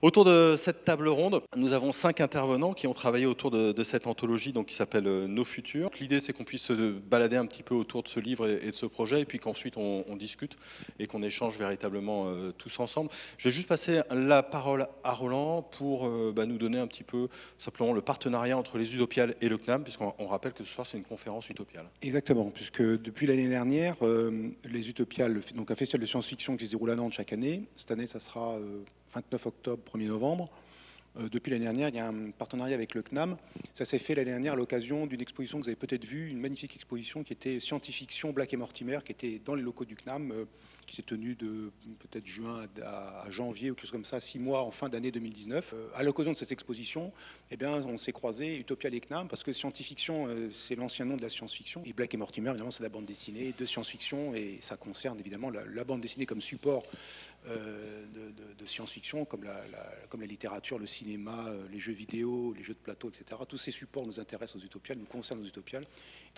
Autour de cette table ronde, nous avons cinq intervenants qui ont travaillé autour de, cette anthologie donc, qui s'appelle euh, Nos Futurs. L'idée, c'est qu'on puisse se balader un petit peu autour de ce livre et, de ce projet, et puis qu'ensuite on, discute et qu'on échange véritablement euh, tous ensemble. Je vais juste passer la parole à Roland pour euh, bah, nous donner un petit peu simplement le partenariat entre les Utopiales et le CNAM, puisqu'on rappelle que ce soir, c'est une conférence utopiale. Exactement, puisque depuis l'année dernière, les Utopiales, donc un festival de science-fiction qui se déroule à Nantes chaque année, cette année, ça sera 29 octobre, 1er novembre. Euh, depuis l'année dernière, il y a un partenariat avec le CNAM. Ça s'est fait l'année dernière à l'occasion d'une exposition que vous avez peut-être vue, une magnifique exposition qui était Scientifiction Black et Mortimer, qui était dans les locaux du CNAM, euh, qui s'est tenue de peut-être juin à, janvier ou quelque chose comme ça, six mois en fin d'année 2019. Euh, à l'occasion de cette exposition, eh bien, on s'est croisé Utopia et CNAM, parce que science-fiction, c'est l'ancien nom de la science-fiction, et Black et Mortimer, évidemment, c'est la bande dessinée de science-fiction, et ça concerne évidemment la bande dessinée comme support euh, de, science-fiction, comme la, comme la littérature, le cinéma, euh, les jeux vidéo, les jeux de plateau, etc. Tous ces supports nous intéressent aux utopiales, nous concernent aux utopiales.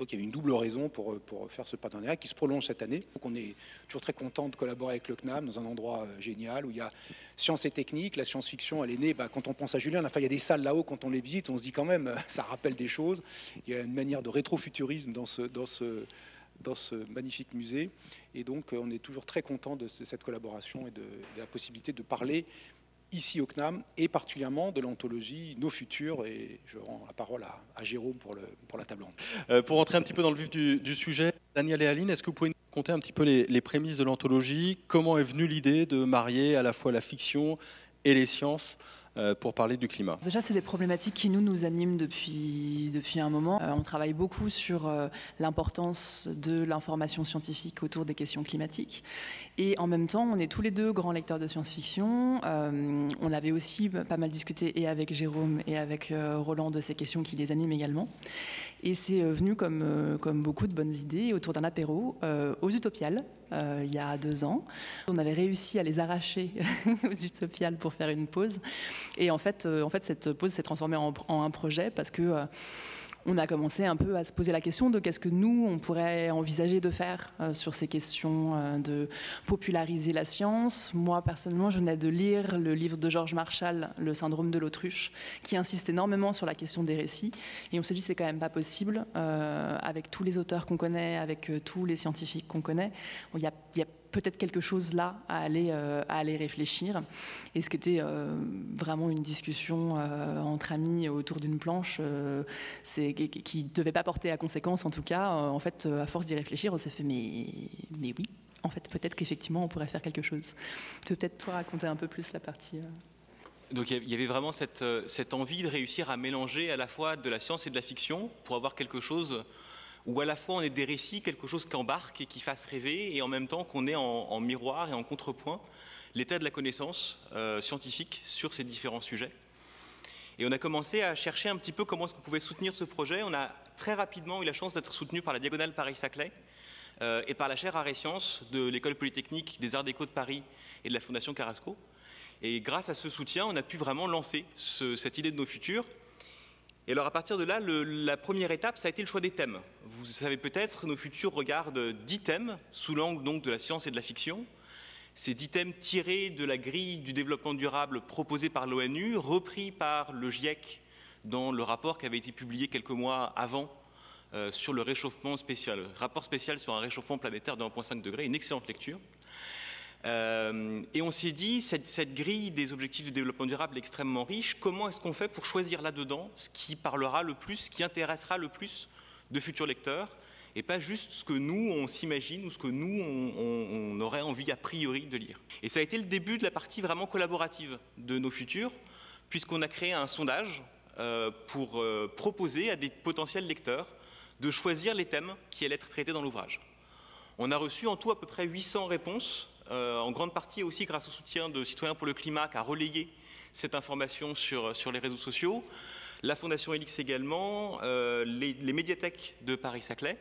Donc il y avait une double raison pour, pour faire ce partenariat qui se prolonge cette année. Donc on est toujours très content de collaborer avec le CNAM dans un endroit euh, génial où il y a science et technique. La science-fiction, elle est née, bah, quand on pense à Julien, enfin, il y a des salles là-haut, quand on les visite, on se dit quand même, ça rappelle des choses. Il y a une manière de rétrofuturisme dans ce, dans ce, magnifique musée. Et donc, euh, on est toujours très content de cette collaboration et de, la possibilité de parler ici au CNAM et particulièrement de l'anthologie Nos Futurs. Et je rends la parole à, Jérôme pour, la table ronde. Euh, pour entrer un petit peu dans le vif du, sujet, Daniel et Aline, est-ce que vous pouvez nous raconter un petit peu les, les prémices de l'anthologie Comment est venue l'idée de marier à la fois la fiction et les sciences? Pour parler du climat Déjà, c'est des problématiques qui nous, nous animent depuis, depuis un moment. Euh, on travaille beaucoup sur euh, l'importance de l'information scientifique autour des questions climatiques. Et en même temps, on est tous les deux grands lecteurs de science-fiction. on avait aussi pas mal discuté et avec Jérôme et avec Roland de ces questions qui les animent également. Et c'est venu comme, comme beaucoup de bonnes idées autour d'un apéro aux Utopiales, euh, il y a deux ans. On avait réussi à les arracher aux Utopiales pour faire une pause. Et en fait, euh, en fait cette pause s'est transformée en, un projet parce que euh, on a commencé un peu à se poser la question de qu'est-ce que nous, on pourrait envisager de faire euh, sur ces questions euh, de populariser la science. Moi, personnellement, je venais de lire le livre de Georges Marshall, Le syndrome de l'autruche, qui insiste énormément sur la question des récits. Et on s'est dit, c'est quand même pas possible, euh, avec tous les auteurs qu'on connaît, avec tous les scientifiques qu'on connaît. Peut-être quelque chose là à aller, euh, à aller réfléchir. Et ce qui était euh, vraiment une discussion euh, entre amis autour d'une planche, qui ne devait pas porter à conséquence en tout cas. en fait, à force d'y réfléchir, on s'est fait mais, mais oui, en fait, peut-être qu'effectivement, on pourrait faire quelque chose. Peut-être toi raconter un peu plus la partie. Donc il y avait vraiment cette, cette envie de réussir à mélanger à la fois de la science et de la fiction pour avoir quelque chose où à la fois on est des récits, quelque chose qui embarque et qui fasse rêver, et en même temps qu'on est en, miroir et en contrepoint l'état de la connaissance euh, scientifique sur ces différents sujets. Et on a commencé à chercher un petit peu comment est-ce qu'on pouvait soutenir ce projet. On a très rapidement eu la chance d'être soutenu par la Diagonale Paris-Saclay euh, et par la chaire Arts et Sciences de l'École Polytechnique des Arts Déco de Paris et de la Fondation Carrasco. Et grâce à ce soutien, on a pu vraiment lancer cette idée de nos futurs et alors à partir de là, la première étape, ça a été le choix des thèmes. Vous savez peut-être, nos futurs regardent dix thèmes sous l'angle donc de la science et de la fiction. Ces dix thèmes tirés de la grille du développement durable proposée par l'ONU, repris par le GIEC dans le rapport qui avait été publié quelques mois avant euh, sur le réchauffement spécial, rapport spécial sur un réchauffement planétaire de 1,5 degré, une excellente lecture. Euh, et on s'est dit, cette, grille des objectifs de développement durable extrêmement riche, comment est-ce qu'on fait pour choisir là-dedans ce qui parlera le plus, ce qui intéressera le plus de futurs lecteurs, et pas juste ce que nous, on s'imagine ou ce que nous, on, aurait envie a priori de lire. Et ça a été le début de la partie vraiment collaborative de nos futurs, puisqu'on a créé un sondage euh, pour euh, proposer à des potentiels lecteurs de choisir les thèmes qui allaient être traités dans l'ouvrage. On a reçu en tout à peu près 800 réponses en grande partie aussi grâce au soutien de Citoyens pour le climat qui a relayé cette information sur, sur les réseaux sociaux, la Fondation Elix également, euh, les, médiathèques de Paris-Saclay.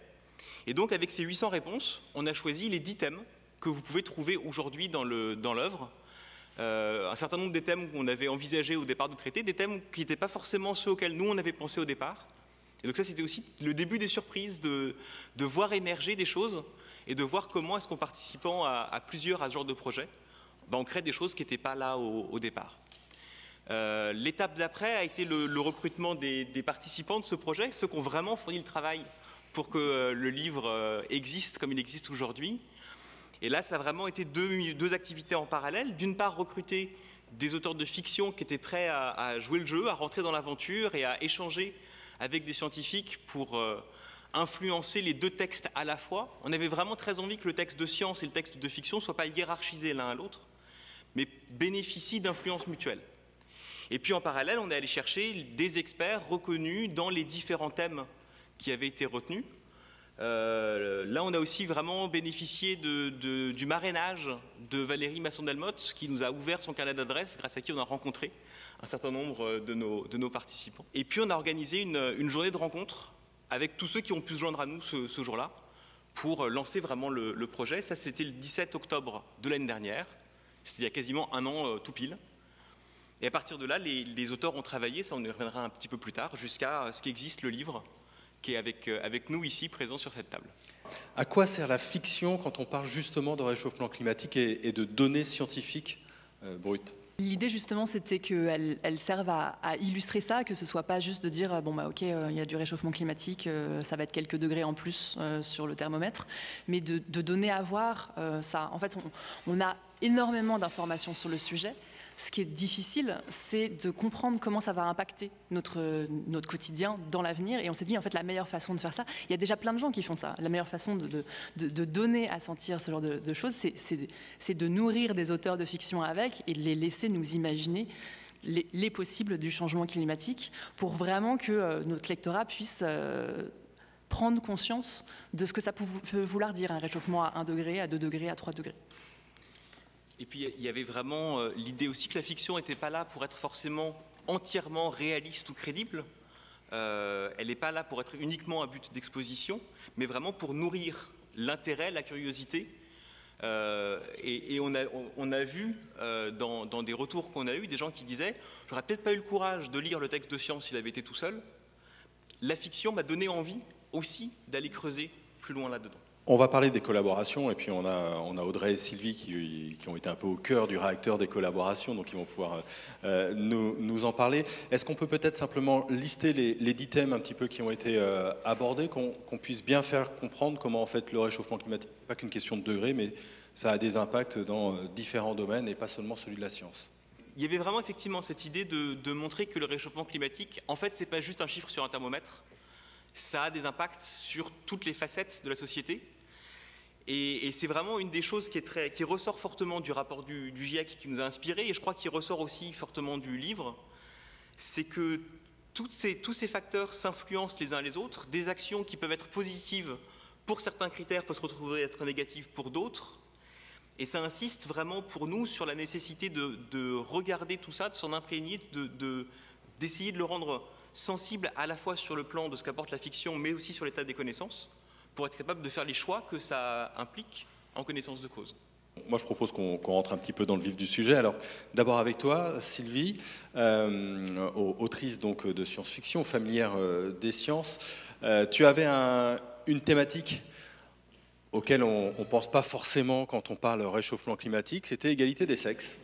Et donc avec ces 800 réponses, on a choisi les 10 thèmes que vous pouvez trouver aujourd'hui dans l'œuvre. Euh, un certain nombre des thèmes qu'on avait envisagé au départ de traiter, des thèmes qui n'étaient pas forcément ceux auxquels nous on avait pensé au départ. Et donc ça c'était aussi le début des surprises de voir émerger des choses et de voir comment est-ce qu'en participant à, plusieurs à ce genre de projet, ben, on crée des choses qui n'étaient pas là au, départ. Euh, l'étape d'après a été le, recrutement des, participants de ce projet, ceux qui ont vraiment fourni le travail pour que euh, le livre euh, existe comme il existe aujourd'hui. Et là, ça a vraiment été deux, activités en parallèle. D'une part, recruter des auteurs de fiction qui étaient prêts à, jouer le jeu, à rentrer dans l'aventure et à échanger avec des scientifiques pour influencer les deux textes à la fois. On avait vraiment très envie que le texte de science et le texte de fiction ne soient pas hiérarchisés l'un à l'autre, mais bénéficient d'influences mutuelles. Et puis en parallèle, on est allé chercher des experts reconnus dans les différents thèmes qui avaient été retenus. Euh, là, on a aussi vraiment bénéficié du marrainage de Valérie Masson-Delmotte, qui nous a ouvert son carnet d'adresses, grâce à qui on a rencontré un certain nombre de nos, participants. Et puis, on a organisé une, journée de rencontre avec tous ceux qui ont pu se joindre à nous ce, jour-là pour lancer vraiment le, projet. Ça, c'était le 17 octobre de l'année dernière. C'était il y a quasiment un an euh, tout pile. Et à partir de là, les, auteurs ont travaillé, ça on y reviendra un petit peu plus tard, jusqu'à ce qu'existe le livre qui est avec, euh, nous ici, présent sur cette table. À quoi sert la fiction quand on parle justement de réchauffement climatique et, de données scientifiques euh, brutes? L'idée justement, c'était qu'elle elle serve à, illustrer ça, que ce soit pas juste de dire bon bah ok, euh, il y a du réchauffement climatique, ça va être quelques degrés en plus sur le thermomètre, mais de, donner à voir ça. En fait, on a énormément d'informations sur le sujet. Ce qui est difficile, c'est de comprendre comment ça va impacter notre, notre quotidien dans l'avenir. Et on s'est dit, en fait, la meilleure façon de faire ça, il y a déjà plein de gens qui font ça. La meilleure façon de, de, donner à sentir ce genre de, choses, c'est de nourrir des auteurs de fiction avec et de les laisser nous imaginer les, possibles du changement climatique pour vraiment que euh, notre lectorat puisse euh, prendre conscience de ce que ça peut vouloir dire un réchauffement à 1 degré, à 2 degrés, à 3 degrés. Et puis il y avait vraiment euh, l'idée aussi que la fiction n'était pas là pour être forcément entièrement réaliste ou crédible. Euh, elle n'est pas là pour être uniquement à but d'exposition, mais vraiment pour nourrir l'intérêt, la curiosité. Euh, et, on, a, vu dans, dans, des retours qu'on a eus des gens qui disaient J'aurais peut-être pas eu le courage de lire le texte de science s'il avait été tout seul. La fiction m'a donné envie aussi d'aller creuser plus loin là-dedans. On va parler des collaborations, et puis on a, Audrey et Sylvie qui, ont été un peu au cœur du réacteur des collaborations, donc ils vont pouvoir euh, nous, en parler. Est-ce qu'on peut peut-être simplement lister les, dix thèmes un petit peu qui ont été euh, abordés, qu'on puisse bien faire comprendre comment en fait le réchauffement climatique n'est pas qu'une question de degré, mais ça a des impacts dans euh, différents domaines et pas seulement celui de la science? Il y avait vraiment effectivement cette idée de, de montrer que le réchauffement climatique, en fait, c'est pas juste un chiffre sur un thermomètre, ça a des impacts sur toutes les facettes de la société, et, c'est vraiment une des choses qui, ressort fortement du rapport du, GIEC qui nous a inspiré, et je crois qu'il ressort aussi fortement du livre, c'est que tous ces facteurs s'influencent les uns les autres. Des actions qui peuvent être positives pour certains critères peuvent se retrouver être négatives pour d'autres. Et ça insiste vraiment pour nous sur la nécessité de, regarder tout ça, de s'en imprégner, d'essayer de, de le rendre sensible à la fois sur le plan de ce qu'apporte la fiction, mais aussi sur l'état des connaissances pour être capable de faire les choix que ça implique en connaissance de cause. Moi, je propose qu'on rentre un petit peu dans le vif du sujet. Alors, d'abord avec toi, Sylvie, euh, autrice donc de science-fiction, familière euh, des sciences. Euh, tu avais une thématique auquel on ne pense pas forcément quand on parle réchauffement climatique, c'était égalité des sexes.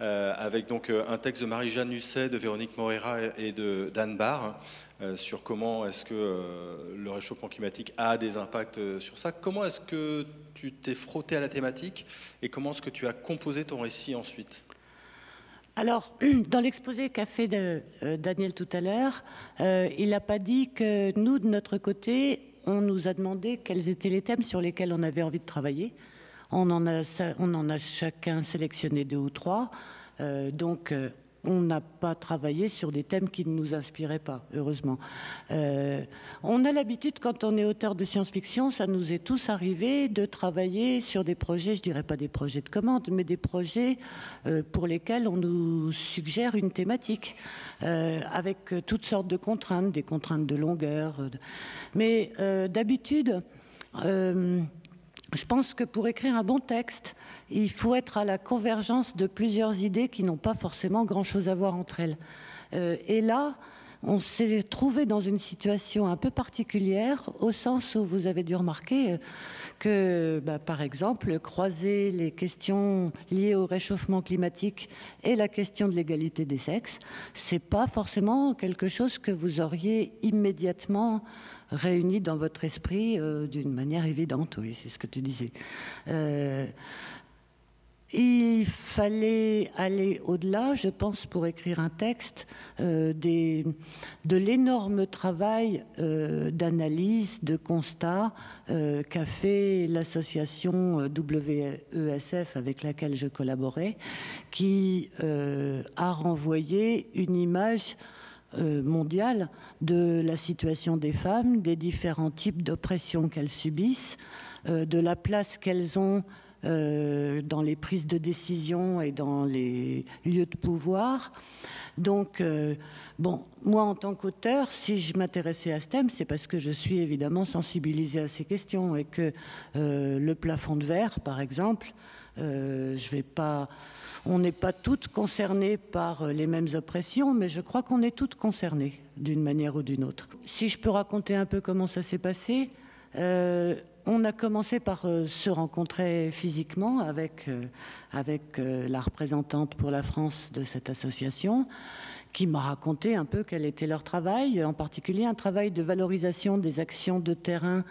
Avec donc un texte de Marie-Jeanne Husset, de Véronique Moreira et d'Anne Barr, euh, sur comment est-ce que euh, le réchauffement climatique a des impacts euh, sur ça. Comment est-ce que tu t'es frotté à la thématique et comment est-ce que tu as composé ton récit ensuite? Alors, dans l'exposé qu'a fait Daniel tout à l'heure, il n'a pas dit que nous, de notre côté, on nous a demandé quels étaient les thèmes sur lesquels on avait envie de travailler. On en a, chacun sélectionné deux ou trois. donc, on n'a pas travaillé sur des thèmes qui ne nous inspiraient pas, heureusement. Euh, on a l'habitude, quand on est auteur de science-fiction, ça nous est tous arrivé de travailler sur des projets, je dirais pas des projets de commande, mais des projets euh, pour lesquels on nous suggère une thématique, euh, avec toutes sortes de contraintes, des contraintes de longueur. Mais d'habitude, je pense que pour écrire un bon texte, il faut être à la convergence de plusieurs idées qui n'ont pas forcément grand-chose à voir entre elles. Euh, et là, on s'est trouvé dans une situation un peu particulière, au sens où vous avez dû remarquer bah, par exemple, croiser les questions liées au réchauffement climatique et la question de l'égalité des sexes, c'est pas forcément quelque chose que vous auriez immédiatement réuni dans votre esprit euh, d'une manière évidente. Oui, c'est ce que tu disais. Euh, il fallait aller au-delà, je pense, pour écrire un texte, euh, de l'énorme travail euh, d'analyse, de constat euh, qu'a fait l'association WESF avec laquelle je collaborais, qui a renvoyé une image mondiale de la situation des femmes, des différents types d'oppression qu'elles subissent, de la place qu'elles ont euh, dans les prises de décision et dans les lieux de pouvoir. Donc, euh, bon, moi en tant qu'auteur, si je m'intéressais à ce thème, c'est parce que je suis évidemment sensibilisée à ces questions et que euh, le plafond de verre, par exemple, je vais pas. On n'est pas toutes concernées par les mêmes oppressions, mais je crois qu'on est toutes concernées d'une manière ou d'une autre. Si je peux raconter un peu comment ça s'est passé, on a commencé par euh, se rencontrer physiquement avec, euh, avec euh, la représentante pour la France de cette association, qui m'a raconté un peu quel était leur travail, en particulier un travail de valorisation des actions de terrain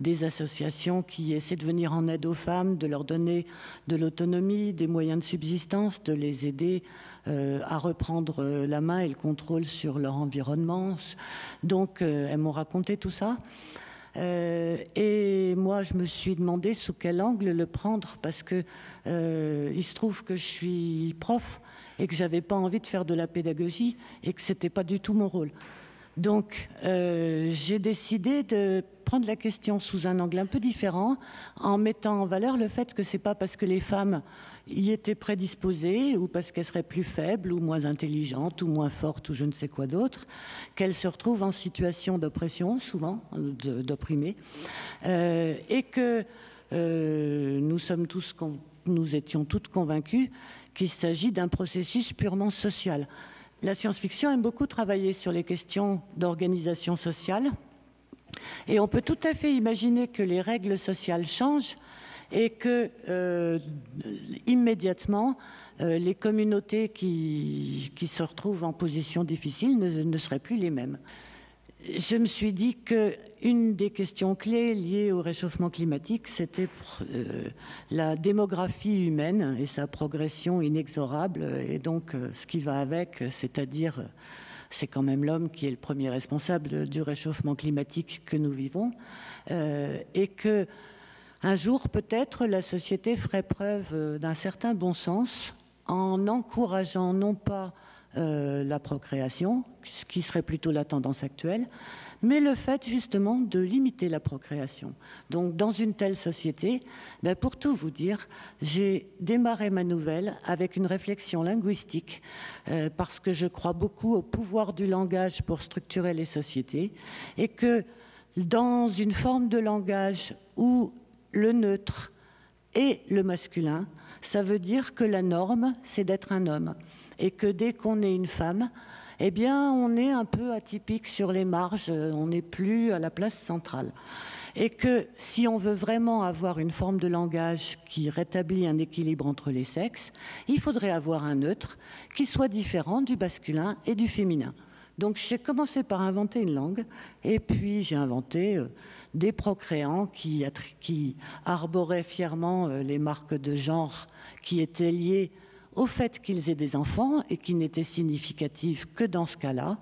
des associations qui essaient de venir en aide aux femmes, de leur donner de l'autonomie, des moyens de subsistance, de les aider à reprendre la main et le contrôle sur leur environnement. Donc, elles m'ont raconté tout ça. Euh, et moi, je me suis demandé sous quel angle le prendre parce que euh, il se trouve que je suis prof et que j'avais pas envie de faire de la pédagogie et que c'était pas du tout mon rôle. Donc, euh, j'ai décidé de prendre la question sous un angle un peu différent, en mettant en valeur le fait que c'est pas parce que les femmes y étaient prédisposées ou parce qu'elles seraient plus faibles ou moins intelligentes ou moins fortes ou je ne sais quoi d'autre, qu'elles se retrouvent en situation d'oppression, souvent d'opprimés, euh, et que euh, nous sommes tous, nous étions toutes convaincus qu'il s'agit d'un processus purement social. La science-fiction aime beaucoup travailler sur les questions d'organisation sociale, et on peut tout à fait imaginer que les règles sociales changent et que euh, immédiatement, euh, les communautés qui, qui, se retrouvent en position difficile ne, seraient plus les mêmes. Je me suis dit qu'une des questions clés liées au réchauffement climatique, c'était euh, la démographie humaine et sa progression inexorable, et donc ce qui va avec, c'est-à-dire c'est quand même l'homme qui est le premier responsable du réchauffement climatique que nous vivons, et que un jour, peut-être, la société ferait preuve euh, d'un certain bon sens en encourageant non pas euh, la procréation, ce qui serait plutôt la tendance actuelle, mais le fait justement de limiter la procréation. Donc dans une telle société, ben, pour tout vous dire, j'ai démarré ma nouvelle avec une réflexion linguistique, euh, parce que je crois beaucoup au pouvoir du langage pour structurer les sociétés, et que dans une forme de langage où le neutre et le masculin, ça veut dire que la norme, c'est d'être un homme. Et que dès qu'on est une femme, eh bien, on est un peu atypique sur les marges, on n'est plus à la place centrale. Et que si on veut vraiment avoir une forme de langage qui rétablit un équilibre entre les sexes, il faudrait avoir un neutre qui soit différent du masculin et du féminin. Donc j'ai commencé par inventer une langue, et puis j'ai inventé... Euh, des procréants qui, arboraient fièrement euh, les marques de genre qui étaient liées au fait qu'ils aient des enfants et qui n'étaient significatives que dans ce cas-là,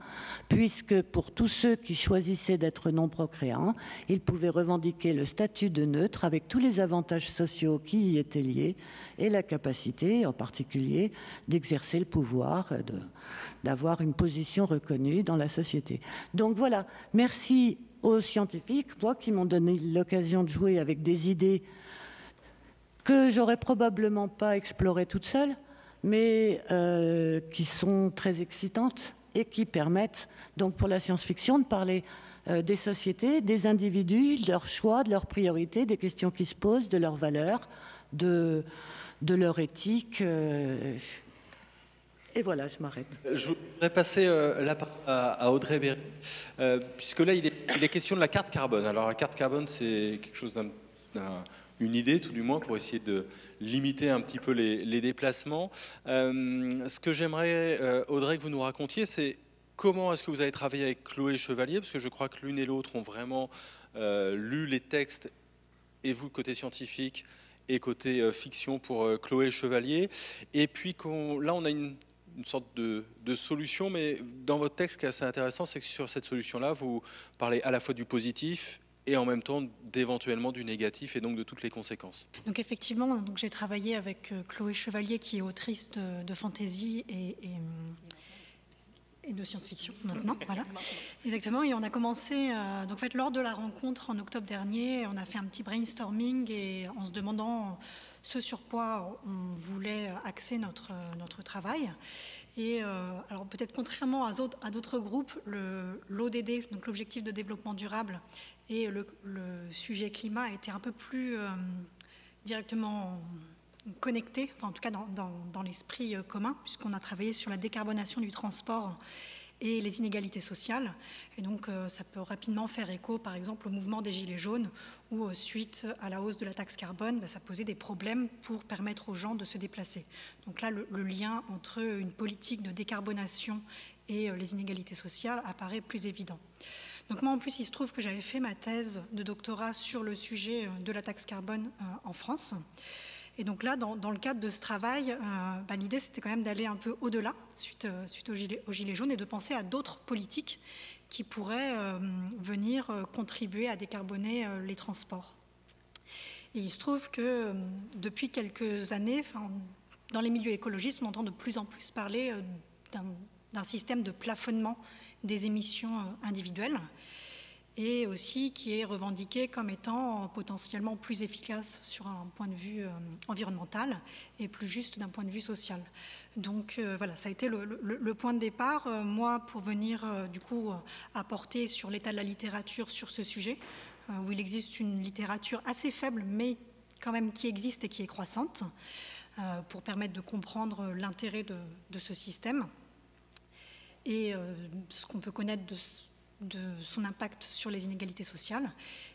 puisque pour tous ceux qui choisissaient d'être non procréants, ils pouvaient revendiquer le statut de neutre avec tous les avantages sociaux qui y étaient liés et la capacité en particulier d'exercer le pouvoir, d'avoir une position reconnue dans la société. Donc voilà, merci aux scientifiques, moi, qui m'ont donné l'occasion de jouer avec des idées que j'aurais probablement pas explorées toute seule, mais euh, qui sont très excitantes et qui permettent, donc pour la science-fiction, de parler euh, des sociétés, des individus, de leurs choix, de leurs priorités, des questions qui se posent, de leurs valeurs, de, leur éthique. Euh, Et voilà, je m'arrête. Je voudrais passer euh, la parole à, Audrey Berry, euh, puisque là, il est, question de la carte carbone. Alors, la carte carbone, c'est quelque chose d'une idée, tout du moins, pour essayer de limiter un petit peu les, déplacements. Euh, ce que j'aimerais, Audrey, que vous nous racontiez, c'est comment est-ce que vous avez travaillé avec Chloé Chevalier, parce que je crois que l'une et l'autre ont vraiment lu les textes, et vous, côté scientifique, et côté fiction pour Chloé Chevalier. Et puis là, on a une, une sorte de, solution, mais dans votre texte, ce qui est assez intéressant, c'est que sur cette solution-là, vous parlez à la fois du positif et en même temps d'éventuellement du négatif et donc de toutes les conséquences. Donc effectivement, donc j'ai travaillé avec euh, Chloé Chevalier qui est autrice de, de fantasy et, et, de science-fiction maintenant, voilà. Exactement. Et on a commencé, euh, donc en fait, lors de la rencontre en octobre dernier, on a fait un petit brainstorming et en se demandant ce sur quoi on voulait axer notre, notre travail. Et euh, alors peut-être contrairement à d'autres groupes, l'ODD, donc l'objectif de développement durable, et le, sujet climat étaient un peu plus euh, directement connectés, en tout cas dans, dans l'esprit euh, commun, puisqu'on a travaillé sur la décarbonation du transport et les inégalités sociales. Et donc, euh, ça peut rapidement faire écho, par exemple, au mouvement des Gilets jaunes, où, euh, suite à la hausse de la taxe carbone, bah, ça posait des problèmes pour permettre aux gens de se déplacer. Donc là, le, lien entre une politique de décarbonation et euh, les inégalités sociales apparaît plus évident. Donc moi, en plus, il se trouve que j'avais fait ma thèse de doctorat sur le sujet de la taxe carbone en France. Et donc là, dans, le cadre de ce travail, euh, bah, l'idée c'était quand même d'aller un peu au-delà, suite, euh, suite au, gilet, au, gilet, jaune, et de penser à d'autres politiques qui pourraient euh, venir contribuer à décarboner les transports. Et il se trouve que depuis quelques années, dans les milieux écologistes, on entend de plus en plus parler d'un système de plafonnement des émissions individuelles et aussi qui est revendiqué comme étant potentiellement plus efficace sur un point de vue euh, environnemental et plus juste d'un point de vue social. Donc euh, voilà, ça a été le, point de départ. Euh, moi, pour venir du coup apporter sur l'état de la littérature sur ce sujet, où il existe une littérature assez faible, mais quand même qui existe et qui est croissante, pour permettre de comprendre l'intérêt de, de, ce système. Et ce qu'on peut connaître de de son impact sur les inégalités sociales.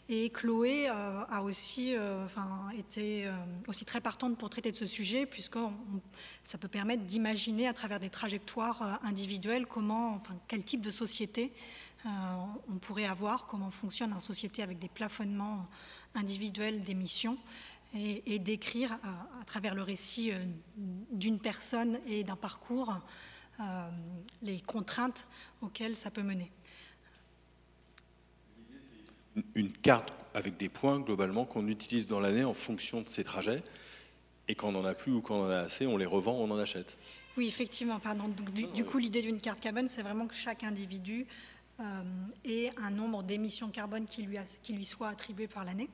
Et Chloé euh, a aussi euh, enfin, été euh, aussi très partante pour traiter de ce sujet, puisque ça peut permettre d'imaginer à travers des trajectoires individuelles comment, enfin, quel type de société on pourrait avoir, comment fonctionne une société avec des plafonnements individuels d'émissions, et, d'écrire à, à, travers le récit d'une personne et d'un parcours les contraintes auxquelles ça peut mener une carte avec des points globalement qu'on utilise dans l'année en fonction de ces trajets. Et quand on en a plus ou quand on en a assez, on les revend, on en achète. Oui, effectivement. Pardon. du, coup, l'idée d'une carte carbone, c'est vraiment que chaque individu euh, ait un nombre d'émissions carbone qui lui, qui lui soit attribué par l'année.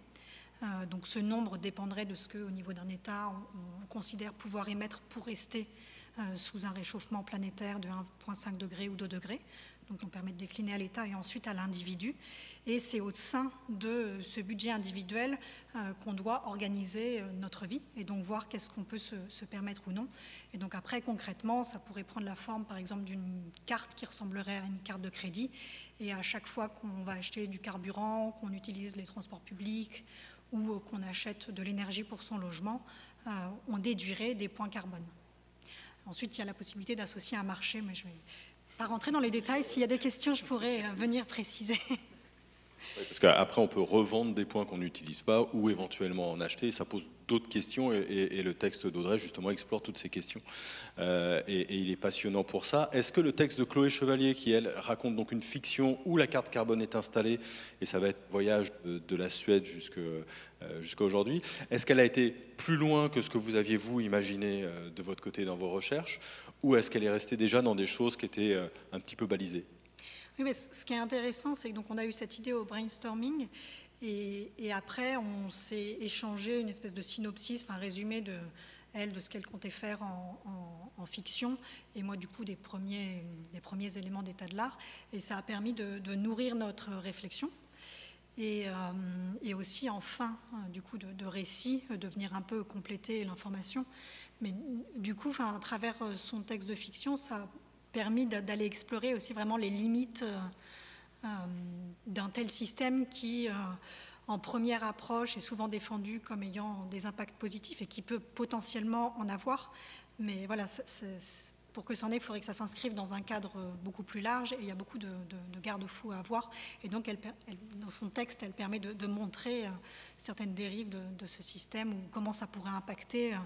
Euh, donc ce nombre dépendrait de ce qu'au niveau d'un État, on, considère pouvoir émettre pour rester euh, sous un réchauffement planétaire de 1,5 degré ou 2 degrés. Donc on permet de décliner à l'État et ensuite à l'individu. Et c'est au sein de ce budget individuel euh, qu'on doit organiser euh, notre vie et donc voir qu'est-ce qu'on peut se, permettre ou non. Et donc après, concrètement, ça pourrait prendre la forme, par exemple, d'une carte qui ressemblerait à une carte de crédit. Et à chaque fois qu'on va acheter du carburant, qu'on utilise les transports publics ou euh, qu'on achète de l'énergie pour son logement, on déduirait des points carbone. Ensuite, il y a la possibilité d'associer un marché, mais je vais pas rentrer dans les détails. S'il y a des questions, je pourrais venir préciser. Parce qu'après, on peut revendre des points qu'on n'utilise pas ou éventuellement en acheter. Ça pose d'autres questions et, le texte d'Audrey, justement, explore toutes ces questions. Euh, et, il est passionnant pour ça. Est-ce que le texte de Chloé Chevalier, qui, elle, raconte donc une fiction où la carte carbone est installée, et ça va être voyage de, la Suède euh, jusqu'à aujourd'hui, est-ce qu'elle a été plus loin que ce que vous aviez, vous, imaginé euh, de votre côté dans vos recherches, ou est-ce qu'elle est restée déjà dans des choses qui étaient un petit peu balisées? Oui, mais ce qui est intéressant, c'est que donc on a eu cette idée au brainstorming et, après on s'est échangé une espèce de synopsis, un résumé de elle de ce qu'elle comptait faire en, fiction et moi du coup des premiers, des premiers éléments d'état de l'art et ça a permis de, nourrir notre réflexion. et, et, aussi en fin du coup de, récit, de venir un peu compléter l'information. Mais du coup, à travers son texte de fiction, ça a permis d'aller explorer aussi vraiment les limites d'un tel système qui en première approche est souvent défendu comme ayant des impacts positifs et qui peut potentiellement en avoir. Mais voilà, pour que c'en ait, il faudrait que ça s'inscrive dans un cadre beaucoup plus large et il y a beaucoup de, garde-fous à avoir. Et donc, dans son texte, elle permet de, montrer euh, certaines dérives de, ce système ou comment ça pourrait impacter euh,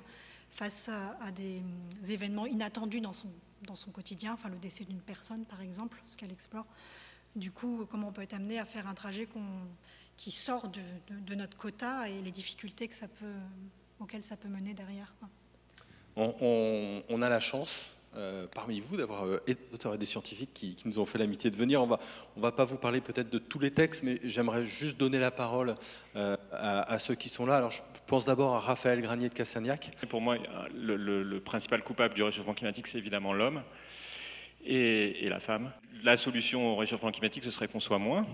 face à, des euh, événements inattendus dans son, dans son quotidien, enfin le décès d'une personne par exemple, ce qu'elle explore. Du coup, comment on peut être amené à faire un trajet qui sort de, notre quota et les difficultés auxquelles ça peut mener derrière. On, a la chance euh, parmi vous d'avoir euh, des auteurs et des scientifiques qui, nous ont fait l'amitié de venir. On va, on va pas vous parler peut-être de tous les textes, mais j'aimerais juste donner la parole euh, à, ceux qui sont là. Alors je pense d'abord à Raphaël Granier de Cassagnac. Pour moi, le, principal coupable du réchauffement climatique, c'est évidemment l'homme et, la femme. La solution au réchauffement climatique, ce serait qu'on soit moins,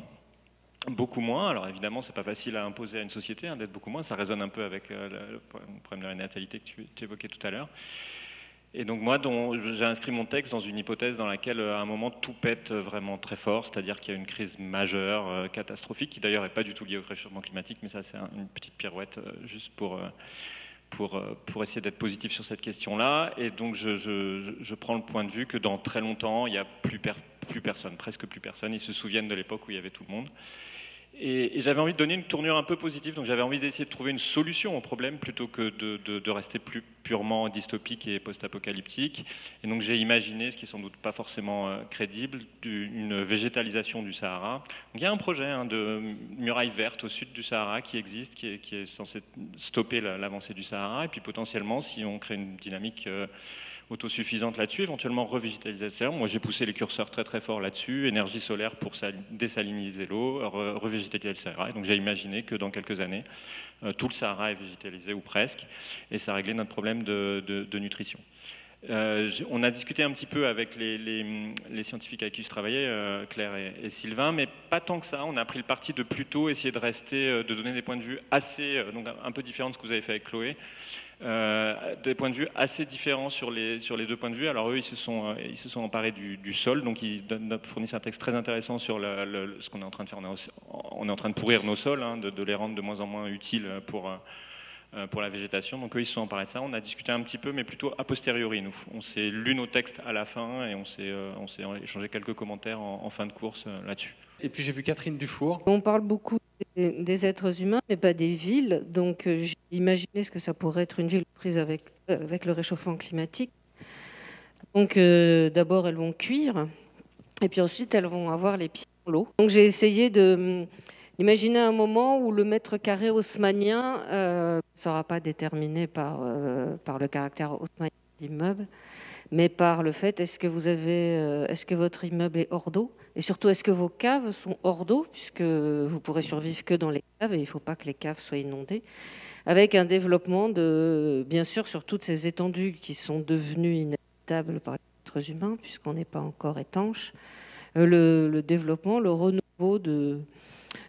beaucoup moins. Alors évidemment, c'est pas facile à imposer à une société hein, d'être beaucoup moins. Ça résonne un peu avec le, problème de la natalité que tu, évoquais tout à l'heure. Et donc moi, j'ai inscrit mon texte dans une hypothèse dans laquelle, à un moment, tout pète vraiment très fort, c'est-à-dire qu'il y a une crise majeure, euh, catastrophique, qui d'ailleurs n'est pas du tout liée au réchauffement climatique, mais ça, c'est une petite pirouette euh, juste pour pour, essayer d'être positif sur cette question-là. Et donc, je, prends le point de vue que dans très longtemps, il n'y a plus personne, presque plus personne. Ils se souviennent de l'époque où il y avait tout le monde. Et, j'avais envie de donner une tournure un peu positive, donc j'avais envie d'essayer de trouver une solution au problème plutôt que de, rester plus purement dystopique et post-apocalyptique. Et donc j'ai imaginé, ce qui est sans doute pas forcément euh, crédible, une végétalisation du Sahara. il y a un projet hein, de muraille verte au sud du Sahara qui existe, qui est, censé stopper l'avancée du Sahara, et puis potentiellement, si on crée une dynamique... Euh, autosuffisante là-dessus, éventuellement revégétalisation. Moi, j'ai poussé les curseurs très très fort là-dessus, énergie solaire pour désaliniser l'eau, revégétaliser le Sahara. Et donc j'ai imaginé que dans quelques années, euh, tout le Sahara est végétalisé ou presque, et ça réglait notre problème de, nutrition. Euh, on a discuté un petit peu avec les, scientifiques avec qui je travaillais, euh, Claire et, Sylvain, mais pas tant que ça. On a pris le parti de plutôt essayer de rester, de donner des points de vue assez, donc un peu différents de ce que vous avez fait avec Chloé, euh, des points de vue assez différents sur les, sur les deux points de vue. Alors eux, ils se sont, euh, ils se sont emparés du, sol, donc ils fournissent un texte très intéressant sur ce qu'on est en train de faire. On est, en train de pourrir nos sols, hein, de, les rendre de moins en moins utiles pour, euh, pour la végétation. Donc eux, ils se sont emparés de ça. On a discuté un petit peu, mais plutôt a posteriori, nous. On s'est lu nos textes à la fin et on s'est on s'est échangé quelques commentaires en, en fin de course là-dessus. Et puis j'ai vu Catherine Dufour. On parle beaucoup des, êtres humains, mais pas des villes. Donc euh, j'ai imaginé ce que ça pourrait être une ville prise avec, euh, avec le réchauffement climatique. Donc euh, d'abord elles vont cuire, et puis ensuite elles vont avoir les pieds dans l'eau. Donc j'ai essayé de d'imaginer un moment où le mètre carré haussmanien ne sera pas déterminé par, par le caractère haussmanien de l'immeuble, mais par le fait est-ce que vous avez, est-ce que votre immeuble est hors d'eau? Et surtout, est-ce que vos caves sont hors d'eau, puisque vous pourrez survivre que dans les caves, et il ne faut pas que les caves soient inondées, avec un développement, de, bien sûr, sur toutes ces étendues qui sont devenues inévitables par les êtres humains, puisqu'on n'est pas encore étanche, euh, le, développement, le renouveau de,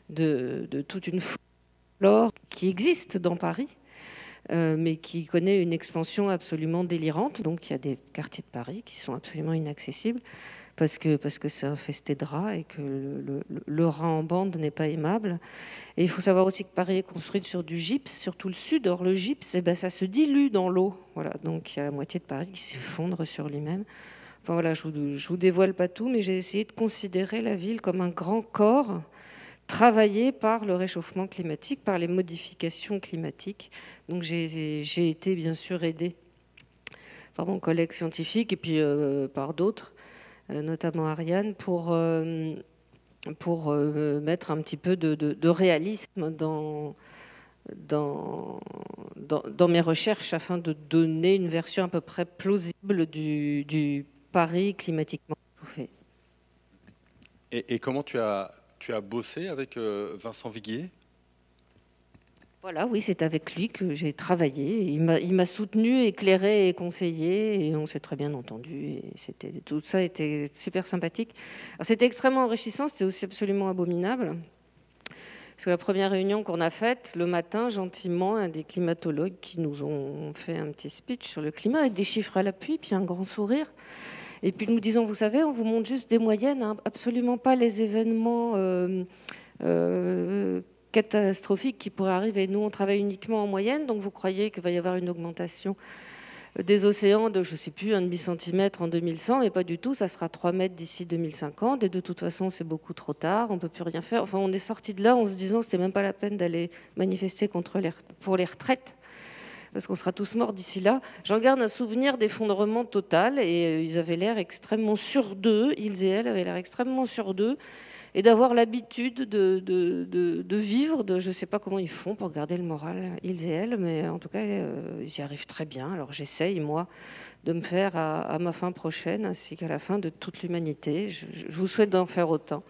de, toute une flore qui existe dans Paris, euh, mais qui connaît une expansion absolument délirante. Donc il y a des quartiers de Paris qui sont absolument inaccessibles parce que parce que c'est infesté de rats et que le, rat en bande n'est pas aimable. Et il faut savoir aussi que Paris est construite sur du gypse, sur tout le sud. Or le gypse, eh ben, ça se dilue dans l'eau. Voilà, donc il y a la moitié de Paris qui s'effondre sur lui-même. Enfin voilà, je vous, je vous dévoile pas tout, mais j'ai essayé de considérer la ville comme un grand corps travaillé par le réchauffement climatique, par les modifications climatiques. Donc j'ai été bien sûr aidée par mon collègue scientifique et puis euh, par d'autres euh, notamment Ariane, pour, euh, pour mettre un petit peu de, réalisme dans, dans, dans, mes recherches afin de donner une version à peu près plausible du, du Paris climatiquement. Et, et, comment tu as, tu as bossé avec Vincent Viguier? Voilà, oui, c'est avec lui que j'ai travaillé. Il m'a soutenu, éclairé et conseillé, et on s'est très bien entendu. Et tout ça était super sympathique. C'était extrêmement enrichissant, c'était aussi absolument abominable. Parce que la première réunion qu'on a faite, le matin, gentiment, un des climatologues qui nous ont fait un petit speech sur le climat avec des chiffres à l'appui, puis un grand sourire. Et puis nous disons, vous savez, on vous montre juste des moyennes, hein, absolument pas les événements euh, euh, catastrophiques qui pourraient arriver. Nous, on travaille uniquement en moyenne, donc vous croyez qu'il va y avoir une augmentation des océans de, je ne sais plus, un demi-centimètre en 2100, mais pas du tout, ça sera 3 mètres d'ici 2050, et de toute façon, c'est beaucoup trop tard, on ne peut plus rien faire. Enfin, on est sorti de là en se disant, c'est même pas la peine d'aller manifester contre les, pour les retraites, parce qu'on sera tous morts d'ici là. J'en garde un souvenir d'effondrement total, et euh, ils avaient l'air extrêmement sur d'eux, ils et elles avaient l'air extrêmement sur d'eux, et d'avoir l'habitude de, vivre, de, je ne sais pas comment ils font pour garder le moral, ils et elles, mais en tout cas, euh, ils y arrivent très bien. Alors j'essaye, moi, de me faire à, ma fin prochaine, ainsi qu'à la fin de toute l'humanité. Je, vous souhaite d'en faire autant.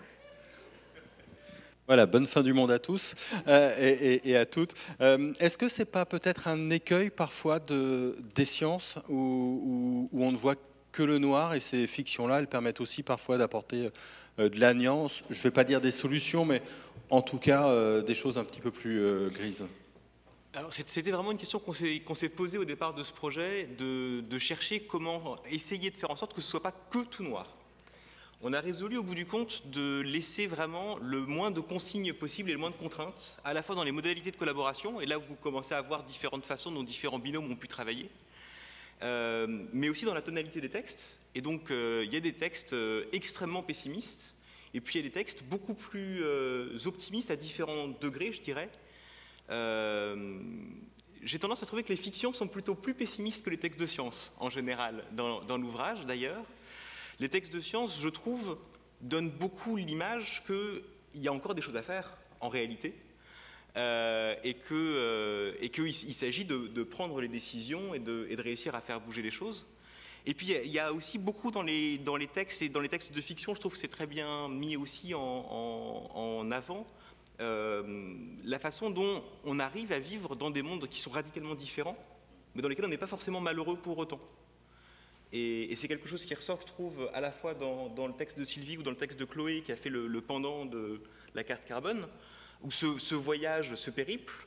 Voilà, bonne fin du monde à tous euh, et, à toutes. Euh, est-ce que c'est pas peut-être un écueil parfois de, des sciences où, on ne voit que le noir et ces fictions-là, elles permettent aussi parfois d'apporter euh, de la nuance, je ne vais pas dire des solutions, mais en tout cas des choses un petit peu plus grises c'était vraiment une question qu'on s'est posée au départ de ce projet, de, chercher comment essayer de faire en sorte que ce ne soit pas que tout noir. On a résolu au bout du compte de laisser vraiment le moins de consignes possibles et le moins de contraintes, à la fois dans les modalités de collaboration, et là vous commencez à voir différentes façons dont différents binômes ont pu travailler, mais aussi dans la tonalité des textes. Et donc, euh, il y a des textes euh, extrêmement pessimistes, et puis il y a des textes beaucoup plus euh, optimistes à différents degrés, je dirais. J'ai tendance à trouver que les fictions sont plutôt plus pessimistes que les textes de science, en général, dans l'ouvrage d'ailleurs. Les textes de science, je trouve, donnent beaucoup l'image qu'il y a encore des choses à faire, en réalité, et qu'il s'agit de, prendre les décisions et de, réussir à faire bouger les choses. Et puis il y a aussi beaucoup dans les, dans les textes et dans les textes de fiction, je trouve que c'est très bien mis aussi en, avant. Euh, la façon dont on arrive à vivre dans des mondes qui sont radicalement différents, mais dans lesquels on n'est pas forcément malheureux pour autant. Et, c'est quelque chose qui ressort, je trouve, à la fois dans, le texte de Sylvie ou dans le texte de Chloé, qui a fait le, pendant de la carte carbone, où ce, voyage, ce périple,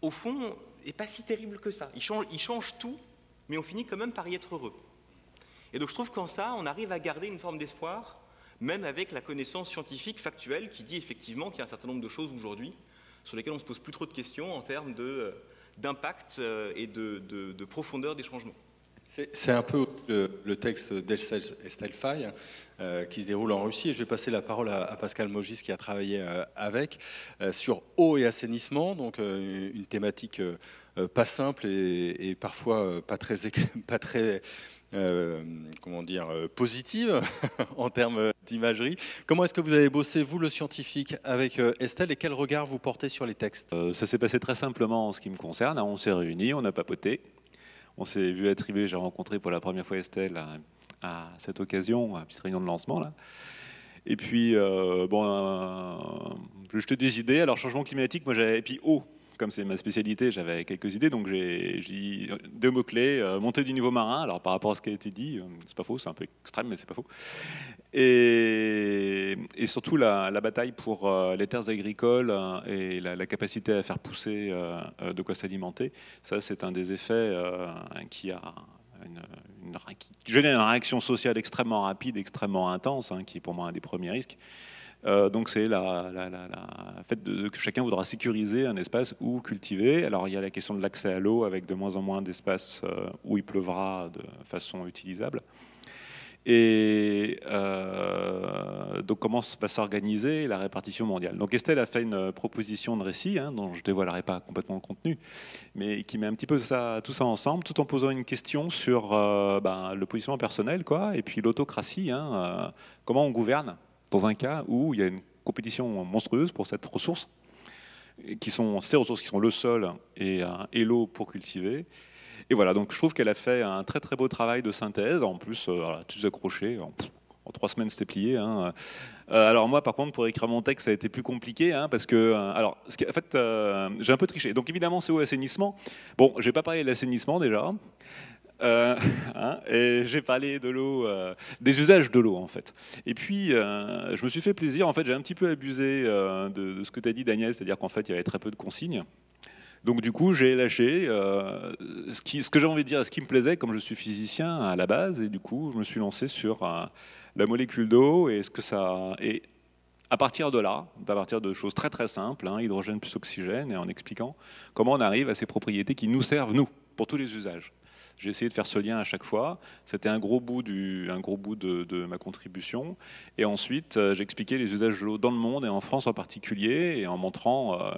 au fond, n'est pas si terrible que ça. Il change, tout, mais on finit quand même par y être heureux. Et donc je trouve qu'en ça, on arrive à garder une forme d'espoir, même avec la connaissance scientifique factuelle qui dit effectivement qu'il y a un certain nombre de choses aujourd'hui sur lesquelles on ne se pose plus trop de questions en termes euh, d'impact euh, et de, profondeur des changements. C'est un peu le, texte d'Estelle Faye euh, qui se déroule en Russie. Et je vais passer la parole à, Pascal Mogis qui a travaillé avec sur eau et assainissement, donc une thématique pas simple et, parfois pas très, euh, comment dire, euh, positive en termes d'imagerie. Comment est-ce que vous avez bossé, vous, le scientifique, avec euh, Estelle, et quel regard vous portez sur les textes? Ça s'est passé très simplement en ce qui me concerne. On s'est réunis, on a papoté, on s'est vu attribuer, j'ai rencontré pour la première fois Estelle à, cette occasion, à une petite réunion de lancement. Là. Et puis, bon, je jetais des idées. Alors, changement climatique, moi j'avais. Et puis, eau comme c'est ma spécialité, j'avais quelques idées, donc j'ai deux mots-clés, euh, montée du niveau marin, alors par rapport à ce qui a été dit, euh, c'est pas faux, c'est un peu extrême, mais c'est pas faux, et, surtout la, bataille pour euh, les terres agricoles et la, capacité à faire pousser de quoi s'alimenter, ça c'est un des effets qui a une, génère une réaction sociale extrêmement rapide, extrêmement intense, hein, qui est pour moi un des premiers risques. Euh, donc c'est la, fait de, que chacun voudra sécuriser un espace où cultiver. Alors il y a la question de l'accès à l'eau avec de moins en moins d'espaces euh, où il pleuvra de façon utilisable. Et euh, donc comment va s'organiser la répartition mondiale? Donc Estelle a fait une proposition de récit, hein, dont je ne dévoilerai pas complètement le contenu, mais qui met un petit peu tout ça ensemble, tout en posant une question sur ben, le positionnement personnel, quoi, et puis l'autocratie, hein, comment on gouverne dans un cas où il y a une compétition monstrueuse pour cette ressource, qui sont ces ressources qui sont le sol et, et l'eau pour cultiver. Et voilà, donc je trouve qu'elle a fait un très très beau travail de synthèse. En plus, euh, tous accrochés. En, en, trois semaines, c'était plié. Hein. Euh, alors moi, par contre, pour écrire mon texte, ça a été plus compliqué, hein, parce que, euh, alors, en fait, j'ai un peu triché. Donc évidemment, c'est au assainissement. Bon, je vais pas parler de l'assainissement déjà. Euh, hein, et j'ai parlé de l'eau, euh, des usages de l'eau en fait. Et puis euh, je me suis fait plaisir, en fait j'ai un petit peu abusé de, ce que tu as dit Daniel, c'est-à-dire qu'en fait il y avait très peu de consignes. Donc du coup j'ai lâché ce que j'ai envie de dire, ce qui me plaisait comme je suis physicien à la base, et du coup je me suis lancé sur la molécule d'eau et ce que ça... Et à partir de là, à partir de choses très très simples, hein, hydrogène plus oxygène, et en expliquant comment on arrive à ces propriétés qui nous servent, nous, pour tous les usages. J'ai essayé de faire ce lien à chaque fois. C'était un gros bout, du, gros bout de, ma contribution. Et ensuite, euh, j'ai expliqué les usages de l'eau dans le monde et en France en particulier, et en montrant euh,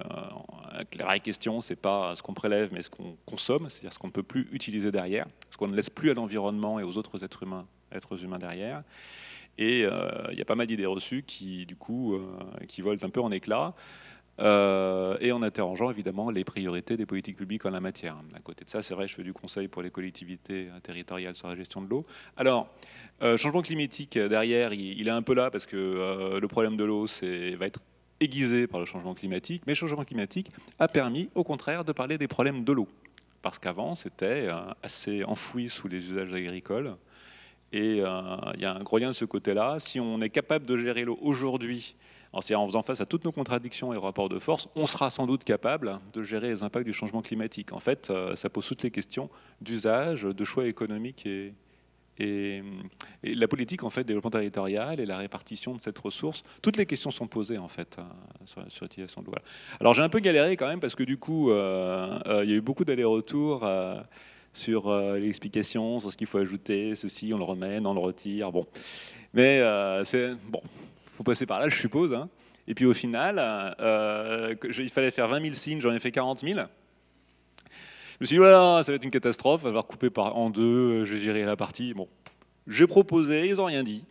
la vraie question, c'est pas ce qu'on prélève, mais ce qu'on consomme, c'est-à-dire ce qu'on ne peut plus utiliser derrière, ce qu'on ne laisse plus à l'environnement et aux autres êtres humains, êtres humains derrière. Et euh, il y a pas mal d'idées reçues qui, du coup, euh, qui volent un peu en éclats. Euh, et en interrogeant évidemment les priorités des politiques publiques en la matière. À côté de ça, c'est vrai, je fais du conseil pour les collectivités territoriales sur la gestion de l'eau. Alors, changement climatique, derrière, il, est un peu là parce que le problème de l'eau va être aiguisé par le changement climatique, mais changement climatique a permis, au contraire, de parler des problèmes de l'eau. Parce qu'avant, c'était assez enfoui sous les usages agricoles. Et euh, il y a un gros lien de ce côté-là. Si on est capable de gérer l'eau aujourd'hui, en faisant face à toutes nos contradictions et rapports de force, on sera sans doute capable de gérer les impacts du changement climatique. En fait, euh, ça pose toutes les questions d'usage, de choix économiques et, la politique en fait, développement territorial et la répartition de cette ressource. Toutes les questions sont posées en fait euh, sur, l'utilisation de l'eau. Alors j'ai un peu galéré quand même parce que du coup, il y a eu beaucoup d'allers-retours sur euh, l'explication, sur ce qu'il faut ajouter, ceci, on le remet, on le retire. Bon. Mais euh, c'est bon, faut passer par là, je suppose. Hein. Et puis au final, euh, il fallait faire 20 000 signes, j'en ai fait 40 000. Je me suis dit, voilà, ça va être une catastrophe, va avoir coupé par, en deux, je vais gérer la partie. Bon, j'ai proposé, ils n'ont rien dit.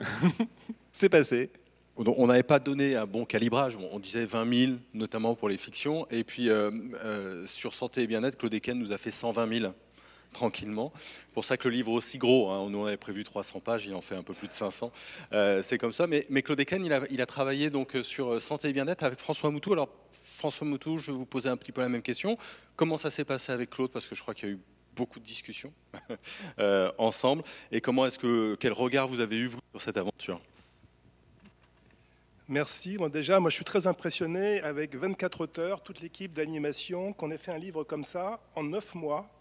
c'est passé on n'avait pas donné un bon calibrage. On disait 20 000, notamment pour les fictions. Et puis, euh, euh, sur Santé et Bien-être, Claude Eken nous a fait 120 000 tranquillement. C'est pour ça que le livre aussi gros, hein. on avait prévu 300 pages, il en fait un peu plus de 500. Euh, c'est comme ça. Mais, Claude Eken, il a, travaillé donc sur Santé et Bien-être avec François Moutou. Alors, François Moutou, je vais vous poser un petit peu la même question. Comment ça s'est passé avec Claude? Parce que je crois qu'il y a eu beaucoup de discussions ensemble. Et comment est-ce que, quel regard vous avez eu, vous, sur cette aventure? Merci. déjà, moi, je suis très impressionné avec 24 auteurs, toute l'équipe d'animation, qu'on ait fait un livre comme ça en 9 mois.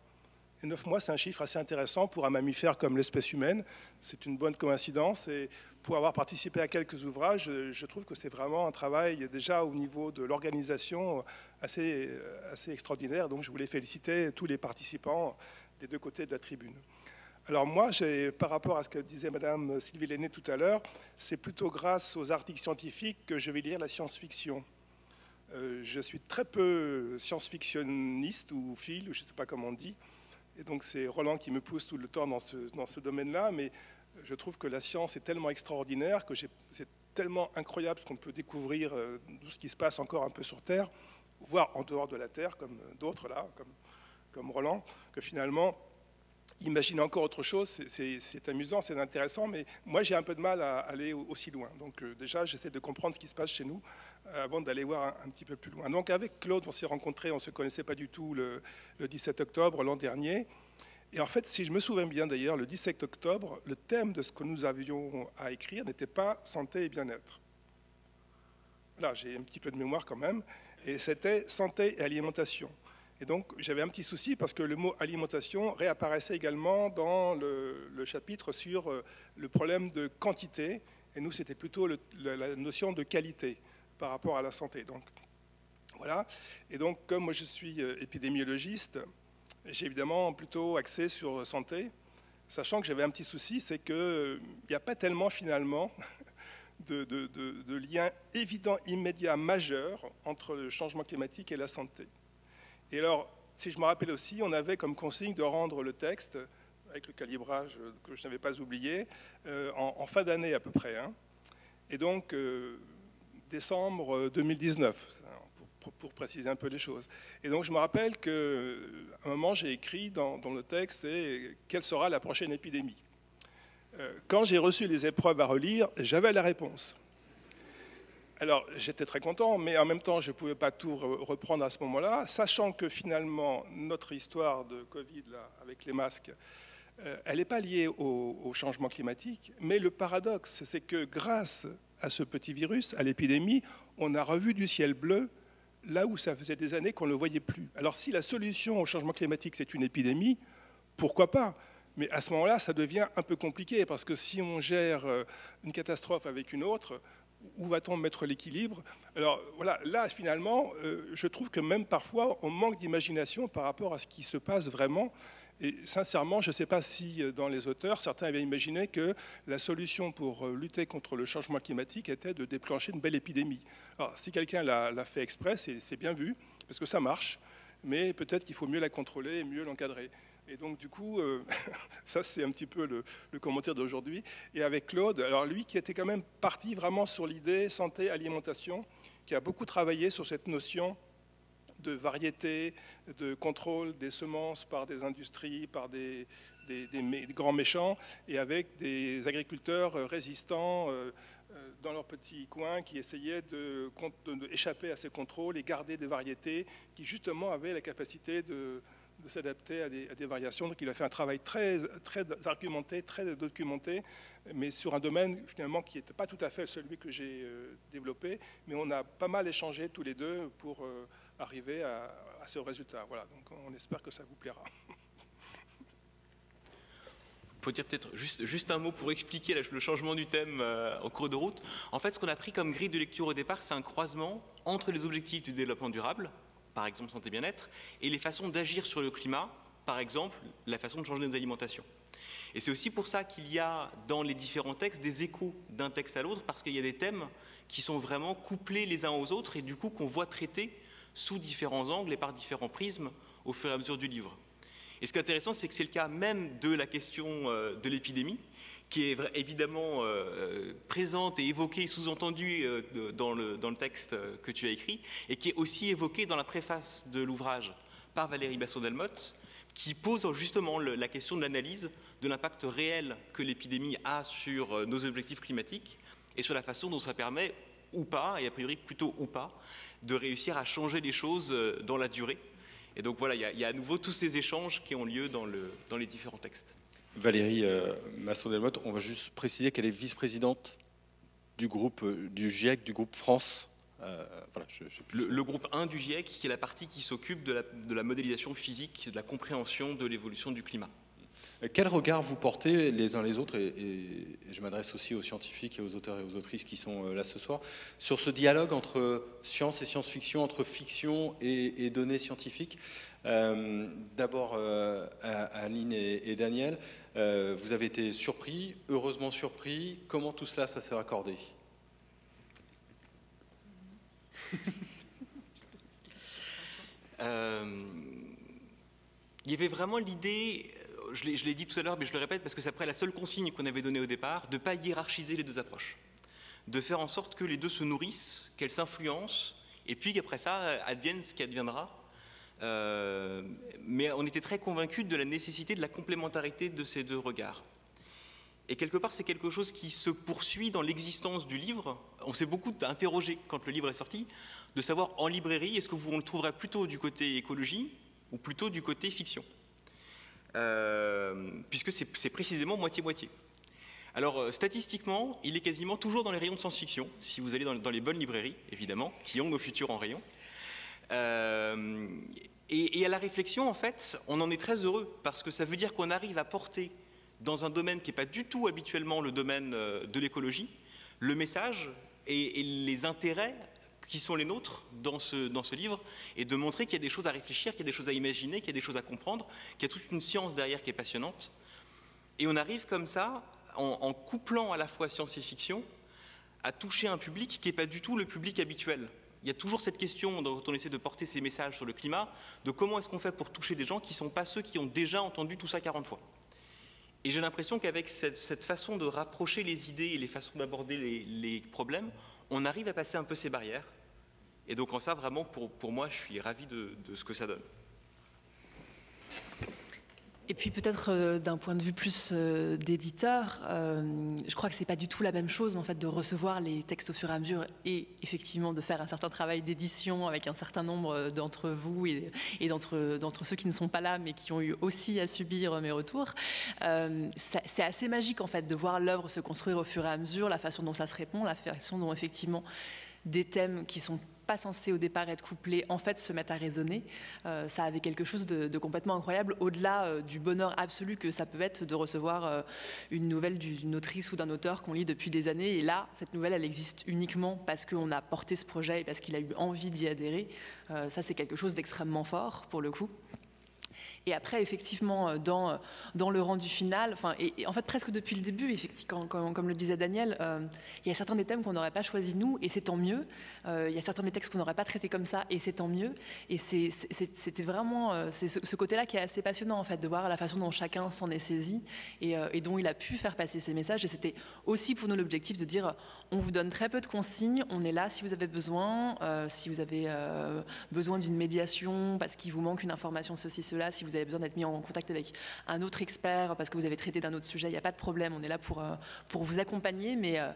Et 9 mois, c'est un chiffre assez intéressant pour un mammifère comme l'espèce humaine. C'est une bonne coïncidence. Et pour avoir participé à quelques ouvrages, je trouve que c'est vraiment un travail déjà au niveau de l'organisation assez, assez extraordinaire. Donc, je voulais féliciter tous les participants des deux côtés de la tribune. Alors moi, par rapport à ce que disait Madame Sylvie Lenné tout à l'heure, c'est plutôt grâce aux articles scientifiques que je vais lire la science-fiction. Euh, je suis très peu science-fictionniste ou fil, je ne sais pas comment on dit. Et donc c'est Roland qui me pousse tout le temps dans ce, dans ce domaine-là. Mais je trouve que la science est tellement extraordinaire, que c'est tellement incroyable ce qu'on peut découvrir euh, de ce qui se passe encore un peu sur Terre, voire en dehors de la Terre, comme d'autres là, comme, comme Roland, que finalement imaginer encore autre chose, c'est amusant, c'est intéressant, mais moi j'ai un peu de mal à aller aussi loin. Donc euh, déjà, j'essaie de comprendre ce qui se passe chez nous euh, avant d'aller voir un, petit peu plus loin. Donc avec Claude, on s'est rencontrés, on ne se connaissait pas du tout le, 17 octobre l'an dernier. Et en fait, si je me souviens bien d'ailleurs, le 17 octobre, le thème de ce que nous avions à écrire n'était pas santé et bien-être. Là, j'ai un petit peu de mémoire quand même. Et c'était santé et alimentation. Et donc j'avais un petit souci parce que le mot alimentation réapparaissait également dans le, chapitre sur euh, le problème de quantité. Et nous, c'était plutôt la notion de qualité par rapport à la santé. Donc voilà. Et donc comme moi je suis euh, épidémiologiste, j'ai évidemment plutôt axé sur santé, sachant que j'avais un petit souci, c'est qu'il euh, n'y a pas tellement finalement de lien évident, immédiat, majeur entre le changement climatique et la santé. Et alors, si je me rappelle aussi, on avait comme consigne de rendre le texte, avec le calibrage que je n'avais pas oublié, euh, en, fin d'année à peu près. Hein. Et donc, euh, décembre 2019, pour, préciser un peu les choses. Et donc, je me rappelle qu'à un moment, j'ai écrit dans, le texte, quelle sera la prochaine épidémie? Euh, Quand j'ai reçu les épreuves à relire, j'avais la réponse. Alors j'étais très content, mais en même temps je ne pouvais pas tout reprendre à ce moment-là, sachant que finalement notre histoire de Covid avec les masques, euh, elle n'est pas liée au, changement climatique, mais le paradoxe, c'est que grâce à ce petit virus, à l'épidémie, on a revu du ciel bleu là où ça faisait des années qu'on ne le voyait plus. Alors si la solution au changement climatique, c'est une épidémie, pourquoi pas? Mais à ce moment-là, ça devient un peu compliqué, parce que si on gère euh, une catastrophe avec une autre, où va-t-on mettre l'équilibre? Alors voilà, là finalement, euh, je trouve que même parfois, on manque d'imagination par rapport à ce qui se passe vraiment. Et sincèrement, je ne sais pas si euh, dans les auteurs, certains avaient imaginé que la solution pour lutter contre le changement climatique était de déclencher une belle épidémie. Alors si quelqu'un l'a fait exprès, c'est bien vu, parce que ça marche, mais peut-être qu'il faut mieux la contrôler et mieux l'encadrer. Et donc, du coup, euh, ça, c'est un petit peu le, commentaire d'aujourd'hui. Et avec Claude, alors lui qui était quand même parti vraiment sur l'idée santé, alimentation, qui a beaucoup travaillé sur cette notion de variété, de contrôle des semences par des industries, par des, grands méchants, et avec des agriculteurs résistants euh, euh, dans leur petit coin qui essayaient d'échapper à ces contrôles et garder des variétés qui justement avaient la capacité de de s'adapter à, des, variations. Donc il a fait un travail très, très argumenté, très documenté, mais sur un domaine finalement qui n'était pas tout à fait celui que j'ai euh, développé, mais on a pas mal échangé tous les deux pour euh, arriver à, ce résultat. Voilà, donc on espère que ça vous plaira. faut dire peut-être juste, juste, un mot pour expliquer le changement du thème euh, en cours de route. En fait, ce qu'on a pris comme grille de lecture au départ, c'est un croisement entre les objectifs du développement durable, par exemple santé bien-être, et les façons d'agir sur le climat, par exemple la façon de changer nos alimentations. Et c'est aussi pour ça qu'il y a dans les différents textes des échos d'un texte à l'autre, parce qu'il y a des thèmes qui sont vraiment couplés les uns aux autres et du coup qu'on voit traiter sous différents angles et par différents prismes au fur et à mesure du livre. Et ce qui est intéressant, c'est que c'est le cas même de la question euh, de l'épidémie, qui est évidemment euh, présente et évoquée, sous-entendue euh, dans, le, dans, le, texte que tu as écrit, et qui est aussi évoquée dans la préface de l'ouvrage par Valérie Basson-Delmotte, qui pose justement la question de l'analyse de l'impact réel que l'épidémie a sur euh, nos objectifs climatiques et sur la façon dont ça permet, ou pas, et a priori plutôt ou pas, de réussir à changer les choses dans la durée. Et donc voilà, il y, a à nouveau tous ces échanges qui ont lieu dans, le, dans les différents textes. Valérie euh, Masson-Delmotte, on va juste préciser qu'elle est vice-présidente du groupe euh, du GIEC, du groupe France. Euh, le, groupe 1 du GIEC, qui est la partie qui s'occupe de la, modélisation physique, de la compréhension de l'évolution du climat. Quel regard vous portez les uns les autres, et, je m'adresse aussi aux scientifiques et aux auteurs et aux autrices qui sont là ce soir, sur ce dialogue entre science et science-fiction, entre fiction et, données scientifiques? D'abord, Aline et Daniel, euh, vous avez été surpris, heureusement surpris. Comment tout cela, ça s'est raccordé? Euh, Il y avait vraiment l'idée, je l'ai dit tout à l'heure, mais je le répète parce que c'est après la seule consigne qu'on avait donnée au départ, de ne pas hiérarchiser les deux approches. De faire en sorte que les deux se nourrissent, qu'elles s'influencent, et puis qu'après ça, advienne ce qui adviendra. Euh, mais on était très convaincus de la nécessité de la complémentarité de ces deux regards. Et quelque part, c'est quelque chose qui se poursuit dans l'existence du livre. On s'est beaucoup interrogé quand le livre est sorti, de savoir en librairie, est-ce que vous on le trouverait plutôt du côté écologie ou plutôt du côté fiction? Euh, Puisque c'est précisément moitié-moitié. Alors, euh, statistiquement, il est quasiment toujours dans les rayons de science-fiction, si vous allez dans, dans, les bonnes librairies, évidemment, qui ont nos futurs en rayon. Euh, et, à la réflexion, en fait, on en est très heureux parce que ça veut dire qu'on arrive à porter dans un domaine qui n'est pas du tout habituellement le domaine euh, de l'écologie, le message et, les intérêts qui sont les nôtres dans ce, dans ce livre, et de montrer qu'il y a des choses à réfléchir, qu'il y a des choses à imaginer, qu'il y a des choses à comprendre, qu'il y a toute une science derrière qui est passionnante. Et on arrive comme ça, en, en couplant à la fois science et fiction, à toucher un public qui n'est pas du tout le public habituel il y a toujours cette question, dont on essaie de porter ces messages sur le climat, de comment est-ce qu'on fait pour toucher des gens qui ne sont pas ceux qui ont déjà entendu tout ça 40 fois. Et j'ai l'impression qu'avec cette, façon de rapprocher les idées et les façons d'aborder les, problèmes, on arrive à passer un peu ces barrières. Et donc en ça, vraiment, pour, moi, je suis ravi de, ce que ça donne. Et puis peut-être euh, d'un point de vue plus euh, d'éditeur, euh, je crois que c'est pas du tout la même chose en fait de recevoir les textes au fur et à mesure et effectivement de faire un certain travail d'édition avec un certain nombre d'entre vous et, et d'entre ceux qui ne sont pas là mais qui ont eu aussi à subir mes retours. c'est assez magique en fait de voir l'œuvre se construire au fur et à mesure, la façon dont ça se répond, la façon dont effectivement des thèmes qui sont pas censés au départ être couplés, en fait se mettent à résonner. Euh, ça avait quelque chose de, complètement incroyable, au-delà euh, du bonheur absolu que ça peut être de recevoir euh, une nouvelle d'une autrice ou d'un auteur qu'on lit depuis des années. Et là, cette nouvelle, elle existe uniquement parce qu'on a porté ce projet et parce qu'il a eu envie d'y adhérer. ça, c'est quelque chose d'extrêmement fort, pour le coup. Et après, effectivement, euh, dans, euh, dans le rendu final, enfin, et, en fait, presque depuis le début, effectivement, comme, le disait Daniel, euh, il y a certains des thèmes qu'on n'aurait pas choisis nous, et c'est tant mieux. il y a certains des textes qu'on n'aurait pas traités comme ça, et c'est tant mieux. Et c'était vraiment ce, côté-là qui est assez passionnant, en fait, de voir la façon dont chacun s'en est saisi et, et, dont il a pu faire passer ses messages. Et c'était aussi pour nous l'objectif de dire on vous donne très peu de consignes, on est là si vous avez besoin, si vous avez besoin d'une médiation parce qu'il vous manque une information, ceci, cela, si vous vous avez besoin d'être mis en contact avec un autre expert parce que vous avez traité d'un autre sujet, il n'y a pas de problème, on est là pour, euh, pour vous accompagner. Mais euh,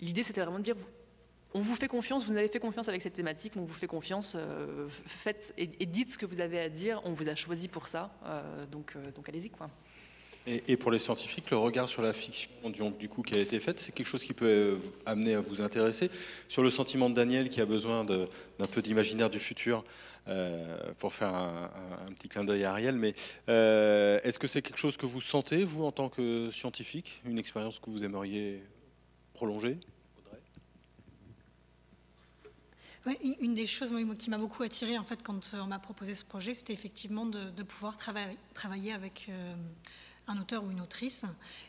l'idée, c'était vraiment de dire, on vous fait confiance, vous avez fait confiance avec cette thématique, on vous fait confiance, euh, faites et, dites ce que vous avez à dire, on vous a choisi pour ça, donc, donc allez-y. quoi. Et, pour les scientifiques, le regard sur la fiction du, coup qui a été faite, c'est quelque chose qui peut amener à vous intéresser. Sur le sentiment de Daniel qui a besoin d'un peu d'imaginaire du futur, euh, pour faire un, petit clin d'œil à Ariel, mais euh, est-ce que c'est quelque chose que vous sentez, vous, en tant que scientifique, une expérience que vous aimeriez prolonger? Une des choses qui m'a beaucoup attirée en fait quand on m'a proposé ce projet, c'était effectivement de, pouvoir travailler avec euh, un auteur ou une autrice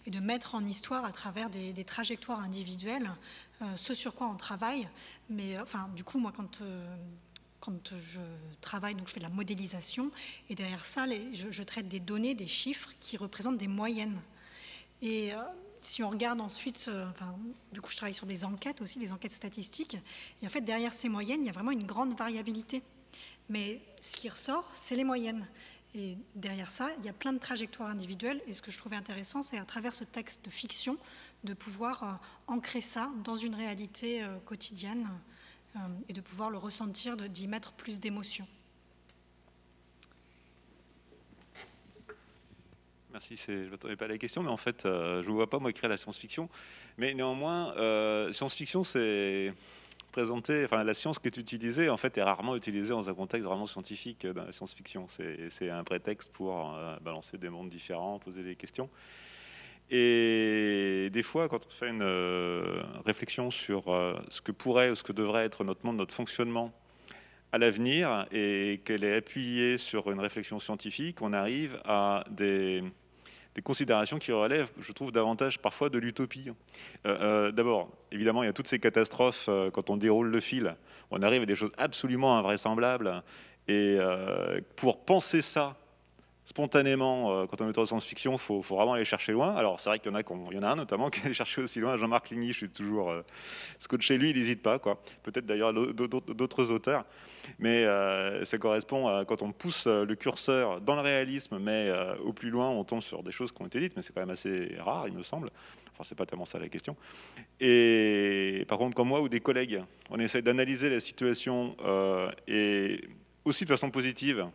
et de mettre en histoire à travers des, trajectoires individuelles ce sur quoi on travaille. Mais enfin, du coup, moi, quand quand je travaille, donc je fais de la modélisation, et derrière ça, je, traite des données, des chiffres qui représentent des moyennes. Et euh, si on regarde ensuite, euh, du coup, je travaille sur des enquêtes aussi, des enquêtes statistiques, et en fait, derrière ces moyennes, il y a vraiment une grande variabilité. Mais ce qui ressort, c'est les moyennes. Et derrière ça, il y a plein de trajectoires individuelles. Et ce que je trouvais intéressant, c'est à travers ce texte de fiction, de pouvoir euh, ancrer ça dans une réalité quotidienne euh, et de pouvoir le ressentir, d'y mettre plus d'émotion. Merci, je ne m'attendais pas à la question, mais en fait, euh, je ne vois pas moi écrire la science-fiction. Mais néanmoins, euh, science-fiction, c'est la science qui est utilisée, en fait, est rarement utilisée dans un contexte vraiment scientifique dans la science-fiction. C'est un prétexte pour balancer des mondes différents, poser des questions. Et des fois, quand on fait une euh, réflexion sur euh, ce que pourrait ou ce que devrait être notre monde, notre fonctionnement à l'avenir, et qu'elle est appuyée sur une réflexion scientifique, on arrive à des, considérations qui relèvent, je trouve, davantage parfois de l'utopie. Euh, d'abord, évidemment, il y a toutes ces catastrophes quand on déroule le fil. On arrive à des choses absolument invraisemblables. Et pour penser ça spontanément, euh, quand on est auteur de science-fiction, il faut, vraiment aller chercher loin. Alors, c'est vrai qu'il y en a, un notamment qui allé chercher aussi loin. Jean-Marc Ligny, je suis toujours euh, scotché lui, il n'hésite pas. quoi. Peut-être d'ailleurs d'autres auteurs. Mais euh, ça correspond à quand on pousse le curseur dans le réalisme, mais au plus loin, on tombe sur des choses qui ont été dites, mais c'est quand même assez rare, il me semble. Enfin, c'est pas tellement ça la question. Et par contre, comme moi ou des collègues, on essaie d'analyser la situation et aussi de façon positive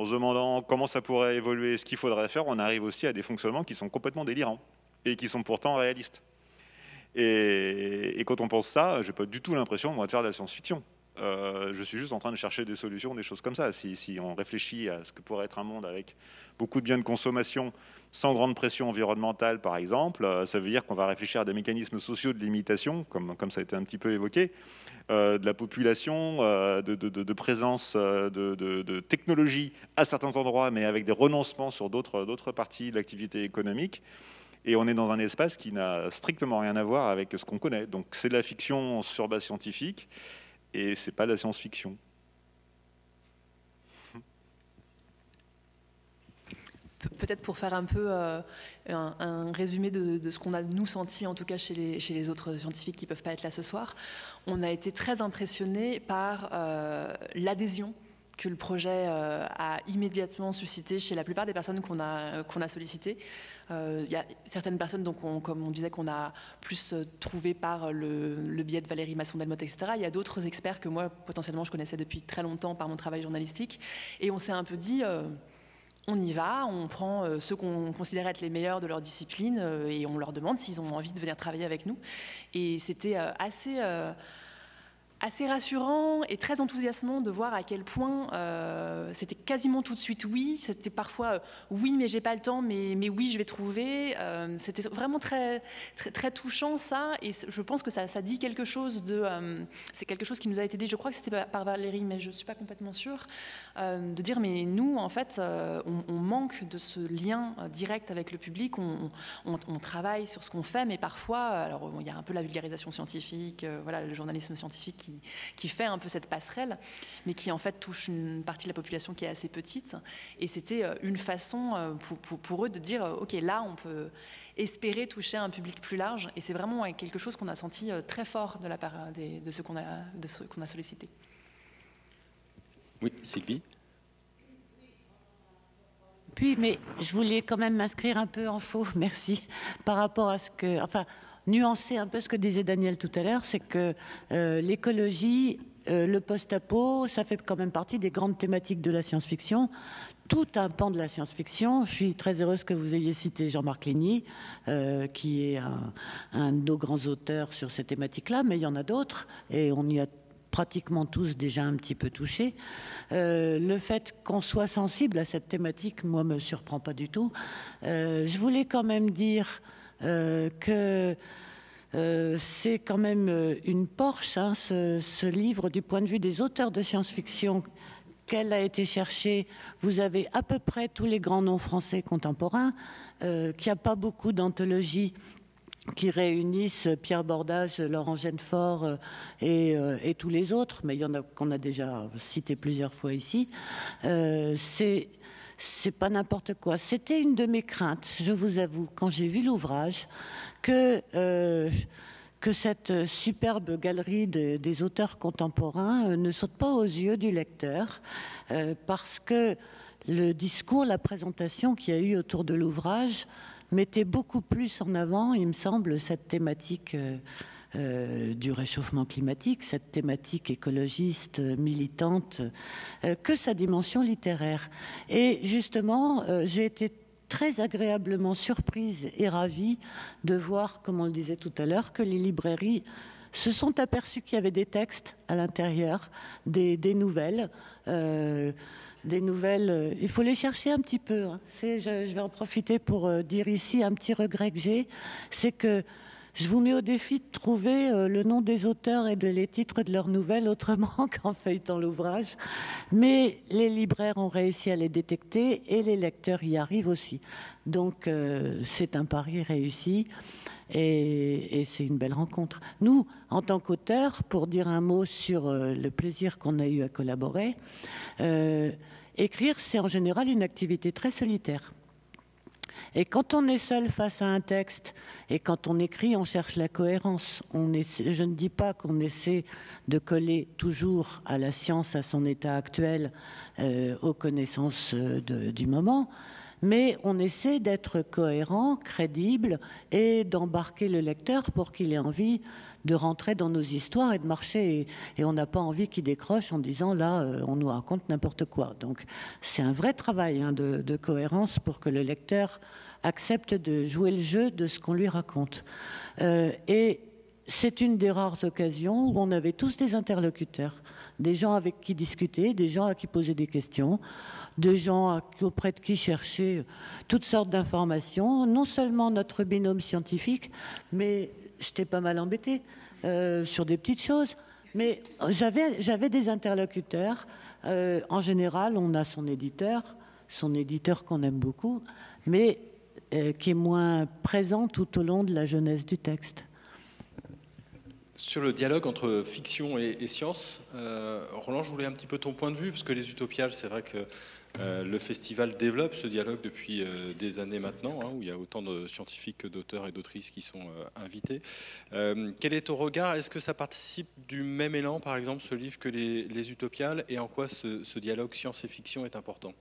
en se demandant comment ça pourrait évoluer, ce qu'il faudrait faire, on arrive aussi à des fonctionnements qui sont complètement délirants et qui sont pourtant réalistes. Et, quand on pense ça, j'ai pas du tout l'impression de faire de la science-fiction. Euh, je suis juste en train de chercher des solutions, des choses comme ça. Si, on réfléchit à ce que pourrait être un monde avec beaucoup de biens de consommation, sans grande pression environnementale, par exemple, euh, ça veut dire qu'on va réfléchir à des mécanismes sociaux de limitation, comme ça a été un petit peu évoqué. Euh, de la population, euh, de, présence euh, de, technologie à certains endroits, mais avec des renoncements sur d'autres parties de l'activité économique. Et on est dans un espace qui n'a strictement rien à voir avec ce qu'on connaît. Donc c'est de la fiction sur base scientifique, et c'est pas de la science-fiction. Peut-être pour faire un peu euh, un, résumé de, ce qu'on a nous senti, en tout cas chez les, autres scientifiques qui ne peuvent pas être là ce soir, on a été très impressionnés par euh, l'adhésion que le projet a immédiatement suscité chez la plupart des personnes qu'on a, sollicitées. Il y a certaines personnes, donc comme on disait, qu'on a plus trouvé par le, biais de Valérie Masson-Delmotte, etc. Il y a d'autres experts que moi, potentiellement, je connaissais depuis très longtemps par mon travail journalistique. Et on s'est un peu dit on y va, on prend euh, ceux qu'on considère être les meilleurs de leur discipline euh, et on leur demande s'ils ont envie de venir travailler avec nous. Et c'était euh, assez assez rassurant et très enthousiasmant de voir à quel point euh, c'était quasiment tout de suite oui. C'était parfois euh, oui, mais j'ai pas le temps, mais, mais oui, je vais trouver. Euh, c'était vraiment très, très, touchant ça. Et je pense que ça, dit quelque chose de. c'est quelque chose qui nous a été dit, je crois que c'était par Valérie, mais je suis pas complètement sûre, de dire mais nous, en fait, on, manque de ce lien direct avec le public. On, on, travaille sur ce qu'on fait, mais parfois, alors il y a un peu la vulgarisation scientifique, voilà, le journalisme scientifique qui qui, fait un peu cette passerelle, mais qui en fait touche une partie de la population qui est assez petite. Et c'était euh, une façon euh, pour, eux de dire, euh, OK, là, on peut espérer toucher un public plus large. Et c'est vraiment quelque chose qu'on a senti très fort de la part de ceux qu'on a, qu'on a sollicité. Oui, Sylvie? Puis, mais je voulais quand même m'inscrire un peu en faux, merci, par rapport à ce que, enfin, nuancer un peu ce que disait Daniel tout à l'heure, c'est que euh, l'écologie, euh, le post-apo, ça fait quand même partie des grandes thématiques de la science-fiction. Tout un pan de la science-fiction. Je suis très heureuse que vous ayez cité Jean-Marc Lény, euh, qui est un, de nos grands auteurs sur ces thématiques-là, mais il y en a d'autres, et on y a pratiquement tous déjà un petit peu touchés. le fait qu'on soit sensible à cette thématique, moi, me surprend pas du tout. je voulais quand même dire euh, que euh, c'est quand même euh, une Porsche, hein, ce, livre, du point de vue des auteurs de science-fiction. Qu'elle a été cherchée, vous avez à peu près tous les grands noms français contemporains, qu'il n'y a pas beaucoup d'anthologies qui réunissent Pierre Bordage, Laurent Genefort et, et, tous les autres, mais il y en a qu'on a déjà cité plusieurs fois ici. c'est c'est pas n'importe quoi. C'était une de mes craintes, je vous avoue, quand j'ai vu l'ouvrage, que, euh, que cette superbe galerie des auteurs contemporains euh, ne saute pas aux yeux du lecteur, euh, parce que le discours, la présentation qu'il y a eu autour de l'ouvrage mettait beaucoup plus en avant, il me semble, cette thématique. Du réchauffement climatique, cette thématique écologiste euh, militante, euh, que sa dimension littéraire. Et justement, j'ai été très agréablement surprise et ravie de voir, comme on le disait tout à l'heure, que les librairies se sont aperçues qu'il y avait des textes à l'intérieur, des, nouvelles. des nouvelles, il faut les chercher un petit peu. Hein. Je, je, vais en profiter pour dire ici un petit regret que j'ai, c'est que je vous mets au défi de trouver euh, le nom des auteurs et les titres de leurs nouvelles autrement qu'en feuilletant l'ouvrage. Mais les libraires ont réussi à les détecter et les lecteurs y arrivent aussi. Donc euh, c'est un pari réussi et, c'est une belle rencontre. Nous, en tant qu'auteurs, pour dire un mot sur euh, le plaisir qu'on a eu à collaborer, écrire, c'est en général une activité très solitaire. Et quand on est seul face à un texte et quand on écrit, on cherche la cohérence. On je ne dis pas qu'on essaie de coller toujours à la science, à son état actuel, euh, aux connaissances euh, du moment, mais on essaie d'être cohérent, crédible et d'embarquer le lecteur pour qu'il ait envie de rentrer dans nos histoires et de marcher. Et, on n'a pas envie qu'il décroche en disant là, euh, on nous raconte n'importe quoi. Donc c'est un vrai travail hein, de, cohérence pour que le lecteur accepte de jouer le jeu de ce qu'on lui raconte. Euh, et c'est une des rares occasions où on avait tous des interlocuteurs, des gens avec qui discuter, des gens à qui poser des questions, des gens auprès de qui chercher toutes sortes d'informations, non seulement notre binôme scientifique, mais j'étais pas mal embêtée euh, sur des petites choses. Mais j'avais des interlocuteurs. Euh, en général, on a son éditeur, son éditeur qu'on aime beaucoup, mais euh, qui est moins présent tout au long de la jeunesse du texte. Sur le dialogue entre fiction et, science, Roland, je voulais un petit peu ton point de vue, parce que les utopiales, c'est vrai que Euh, le festival développe ce dialogue depuis euh, des années maintenant, hein, où il y a autant de scientifiques que d'auteurs et d'autrices qui sont euh, invités. quel est ton regard? Est-ce que ça participe du même élan, par exemple, ce livre que les, les Utopiales? Et en quoi ce, dialogue science et fiction est important?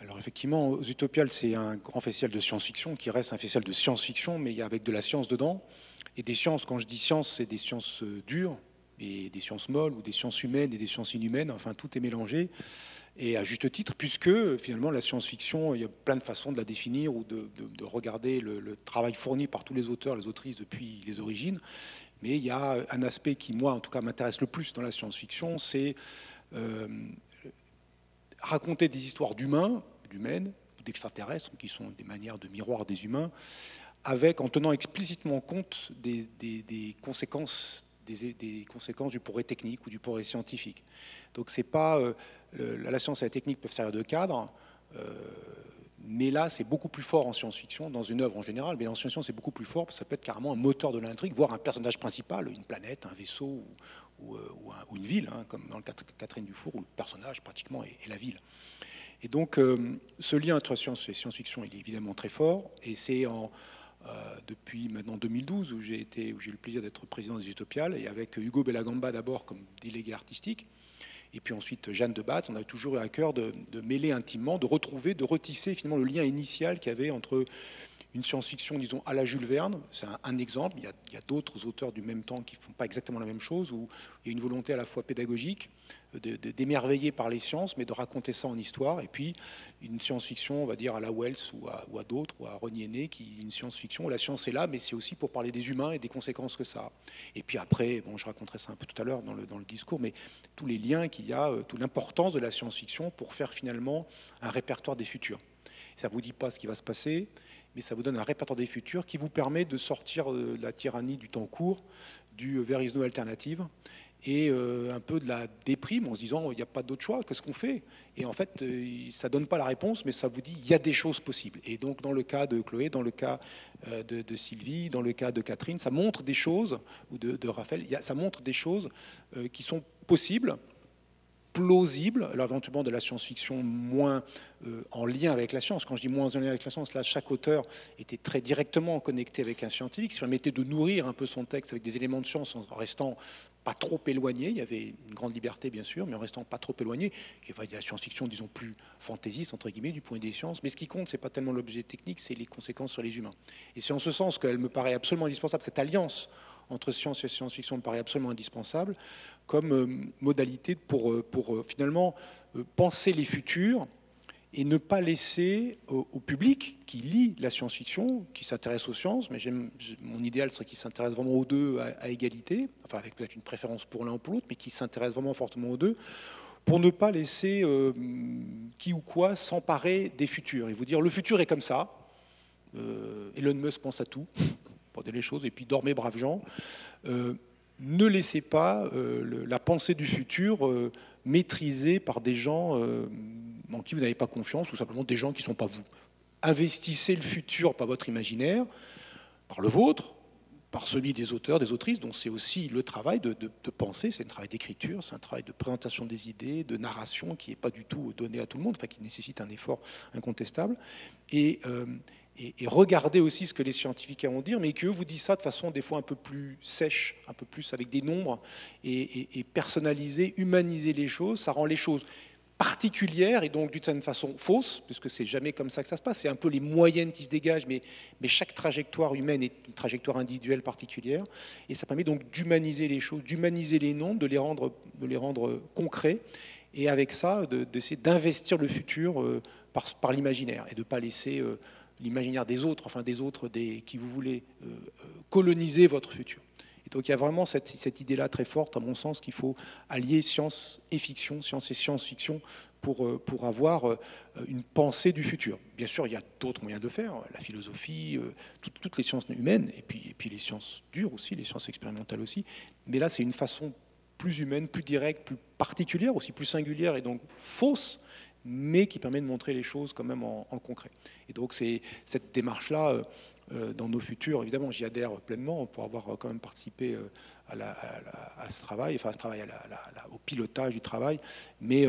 Alors effectivement, aux Utopiales, c'est un grand festival de science-fiction qui reste un festival de science-fiction, mais avec de la science dedans. Et des sciences, quand je dis science, c'est des sciences dures, et des sciences molles, ou des sciences humaines et des sciences inhumaines, enfin tout est mélangé et à juste titre, puisque finalement la science-fiction, il y a plein de façons de la définir ou de, regarder le, travail fourni par tous les auteurs, les autrices depuis les origines. Mais il y a un aspect qui, moi, en tout cas, m'intéresse le plus dans la science-fiction, c'est euh, raconter des histoires d'humains, d'humaines, d'extraterrestres, qui sont des manières de miroir des humains, avec, en tenant explicitement compte des, conséquences, des, conséquences du progrès technique ou du progrès scientifique. Donc c'est pas euh, la science et la technique peuvent servir de cadre, euh, mais là c'est beaucoup plus fort en science-fiction, dans une œuvre en général, mais en science-fiction c'est beaucoup plus fort, ça peut être carrément un moteur de l'intrigue, voire un personnage principal, une planète, un vaisseau ou, euh, une ville, hein, comme dans Catherine Dufour, où le personnage pratiquement est, la ville. Et donc ce lien entre science et science-fiction il est évidemment très fort, et c'est en depuis maintenant 2012 où j'ai été, où j'ai eu le plaisir d'être président des Utopiales et avec Hugo Bellagamba d'abord comme délégué artistique et puis ensuite Jeanne de Batte, on a toujours eu à cœur de, mêler intimement, de retrouver, de retisser finalement le lien initial qu'il y avait entre une science-fiction, disons, à la Jules Verne, c'est un, exemple, il y a, d'autres auteurs du même temps qui ne font pas exactement la même chose, où il y a une volonté à la fois pédagogique, d'émerveiller par les sciences, mais de raconter ça en histoire, et puis une science-fiction, on va dire, à la Wells ou à, d'autres, ou à René qui une science-fiction, où la science est là, mais c'est aussi pour parler des humains et des conséquences que ça a. Et puis après, bon, je raconterai ça un peu tout à l'heure dans le, dans le discours, mais tous les liens qu'il y a, euh, toute l'importance de la science-fiction pour faire finalement un répertoire des futurs. Ça ne vous dit pas ce qui va se passer, mais ça vous donne un répertoire des futurs qui vous permet de sortir de la tyrannie du temps court, du vers is no alternative, et euh, un peu de la déprime en se disant il n'y a pas d'autre choix, qu'est-ce qu'on fait? Et en fait, euh, ça donne pas la réponse, mais ça vous dit il y a des choses possibles. Et donc dans le cas de Chloé, dans le cas euh, de, Sylvie, dans le cas de Catherine, ça montre des choses, ou de Raphaël, ça montre des choses qui sont possibles plausible, alors éventuellement de la science-fiction moins euh, en lien avec la science. Quand je dis moins en lien avec la science, là, chaque auteur était très directement connecté avec un scientifique, qui permettait de nourrir un peu son texte avec des éléments de science en restant pas trop éloigné. Il y avait une grande liberté, bien sûr, mais en restant pas trop éloigné. Il y avait de la science-fiction, disons, plus fantaisiste, entre guillemets, du point des sciences. Mais ce qui compte, c'est pas tellement l'objet technique, c'est les conséquences sur les humains. Et c'est en ce sens qu'elle me paraît absolument indispensable, cette alliance entre science et science-fiction me paraît absolument indispensable comme euh, modalité pour, euh, pour euh, finalement penser les futurs et ne pas laisser au, public qui lit la science-fiction, qui s'intéresse aux sciences, mais mon idéal serait qu'il s'intéresse vraiment aux deux à, égalité, enfin avec peut-être une préférence pour l'un ou pour l'autre, mais qui s'intéresse vraiment fortement aux deux, pour ne pas laisser qui ou quoi s'emparer des futurs et vous dire le futur est comme ça. Elon Musk pense à tout, pour les choses, et puis dormez braves gens ne laissez pas euh, la pensée du futur euh, maîtrisée par des gens euh, en qui vous n'avez pas confiance, ou simplement des gens qui ne sont pas vous. Investissez le futur par votre imaginaire, par le vôtre, par celui des auteurs, des autrices, dont c'est aussi le travail de, penser, c'est un travail d'écriture, c'est un travail de présentation des idées, de narration qui n'est pas du tout donné à tout le monde, enfin qui nécessite un effort incontestable. Et, et, regardez aussi ce que les scientifiques ont à dire, mais qu'eux vous disent ça de façon des fois un peu plus sèche, un peu plus avec des nombres, et, et personnaliser, humaniser les choses, ça rend les choses particulières et donc d'une certaine façon fausses, puisque c'est jamais comme ça que ça se passe, c'est un peu les moyennes qui se dégagent, mais, chaque trajectoire humaine est une trajectoire individuelle particulière, et ça permet donc d'humaniser les choses, d'humaniser les nombres, de les rendre, concrets, et avec ça, d'essayer d'investir le futur euh, par, par l'imaginaire, et de ne pas laisser... Euh, l'imaginaire des autres, enfin des autres des, qui vous voulez euh, euh, coloniser votre futur. Et donc il y a vraiment cette, cette idée-là très forte, à mon sens, qu'il faut allier science et fiction, science et science-fiction, pour, euh, pour avoir une pensée du futur. Bien sûr, il y a d'autres moyens de faire, la philosophie, toutes les sciences humaines, et puis, et puis les sciences dures aussi, les sciences expérimentales aussi. Mais là, c'est une façon plus humaine, plus directe, plus particulière, aussi plus singulière et donc fausse mais qui permet de montrer les choses quand même en, concret. Et donc c'est cette démarche-là, euh, dans nos futurs. Évidemment, j'y adhère pleinement pour avoir quand même participé à, ce travail, enfin à ce travail, au pilotage du travail. Mais,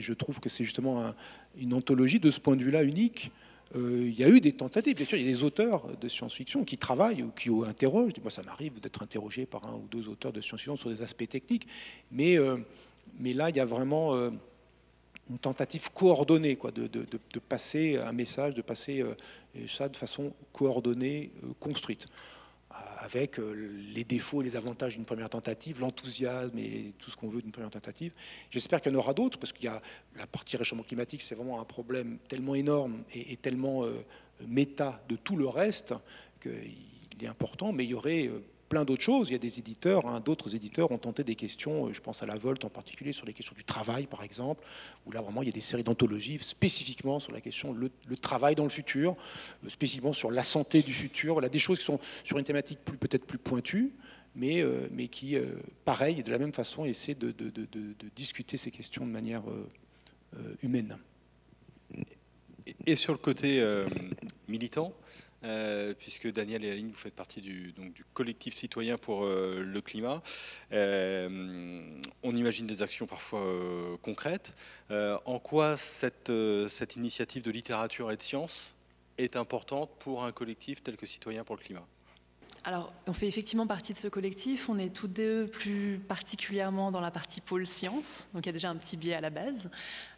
je trouve que c'est justement une anthologie de ce point de vue-là unique. il y a eu des tentatives, bien sûr, il y a des auteurs de science-fiction qui travaillent ou qui interrogent. Moi, ça m'arrive d'être interrogé par un ou deux auteurs de science-fiction sur des aspects techniques, mais là, il y a vraiment une tentative coordonnée, quoi, de, passer un message, de passer euh, ça de façon coordonnée, euh, construite, avec euh, les défauts et les avantages d'une première tentative, l'enthousiasme et tout ce qu'on veut d'une première tentative. J'espère qu'il y en aura d'autres, parce qu'il y a la partie réchauffement climatique, c'est vraiment un problème tellement énorme et, et tellement méta de tout le reste qu'il est important, mais il y aurait plein d'autres choses. Il y a des éditeurs, hein, d'autres éditeurs ont tenté des questions, je pense à la Volt en particulier, sur les questions du travail par exemple, où là vraiment il y a des séries d'anthologies spécifiquement sur la question le, travail dans le futur, euh, spécifiquement sur la santé du futur, voilà, des choses qui sont sur une thématique plus, peut-être plus pointue, mais, euh, mais qui, euh, pareil, de la même façon, essaient de discuter ces questions de manière humaine. Et sur le côté militant, euh, puisque Daniel et Aline, vous faites partie du, donc, du collectif citoyen pour euh, le climat. Euh, on imagine des actions parfois concrètes. en quoi cette, cette initiative de littérature et de science est importante pour un collectif tel que Citoyen pour le climat? Alors, on fait effectivement partie de ce collectif. On est tous deux plus particulièrement dans la partie pôle science, donc il y a déjà un petit biais à la base.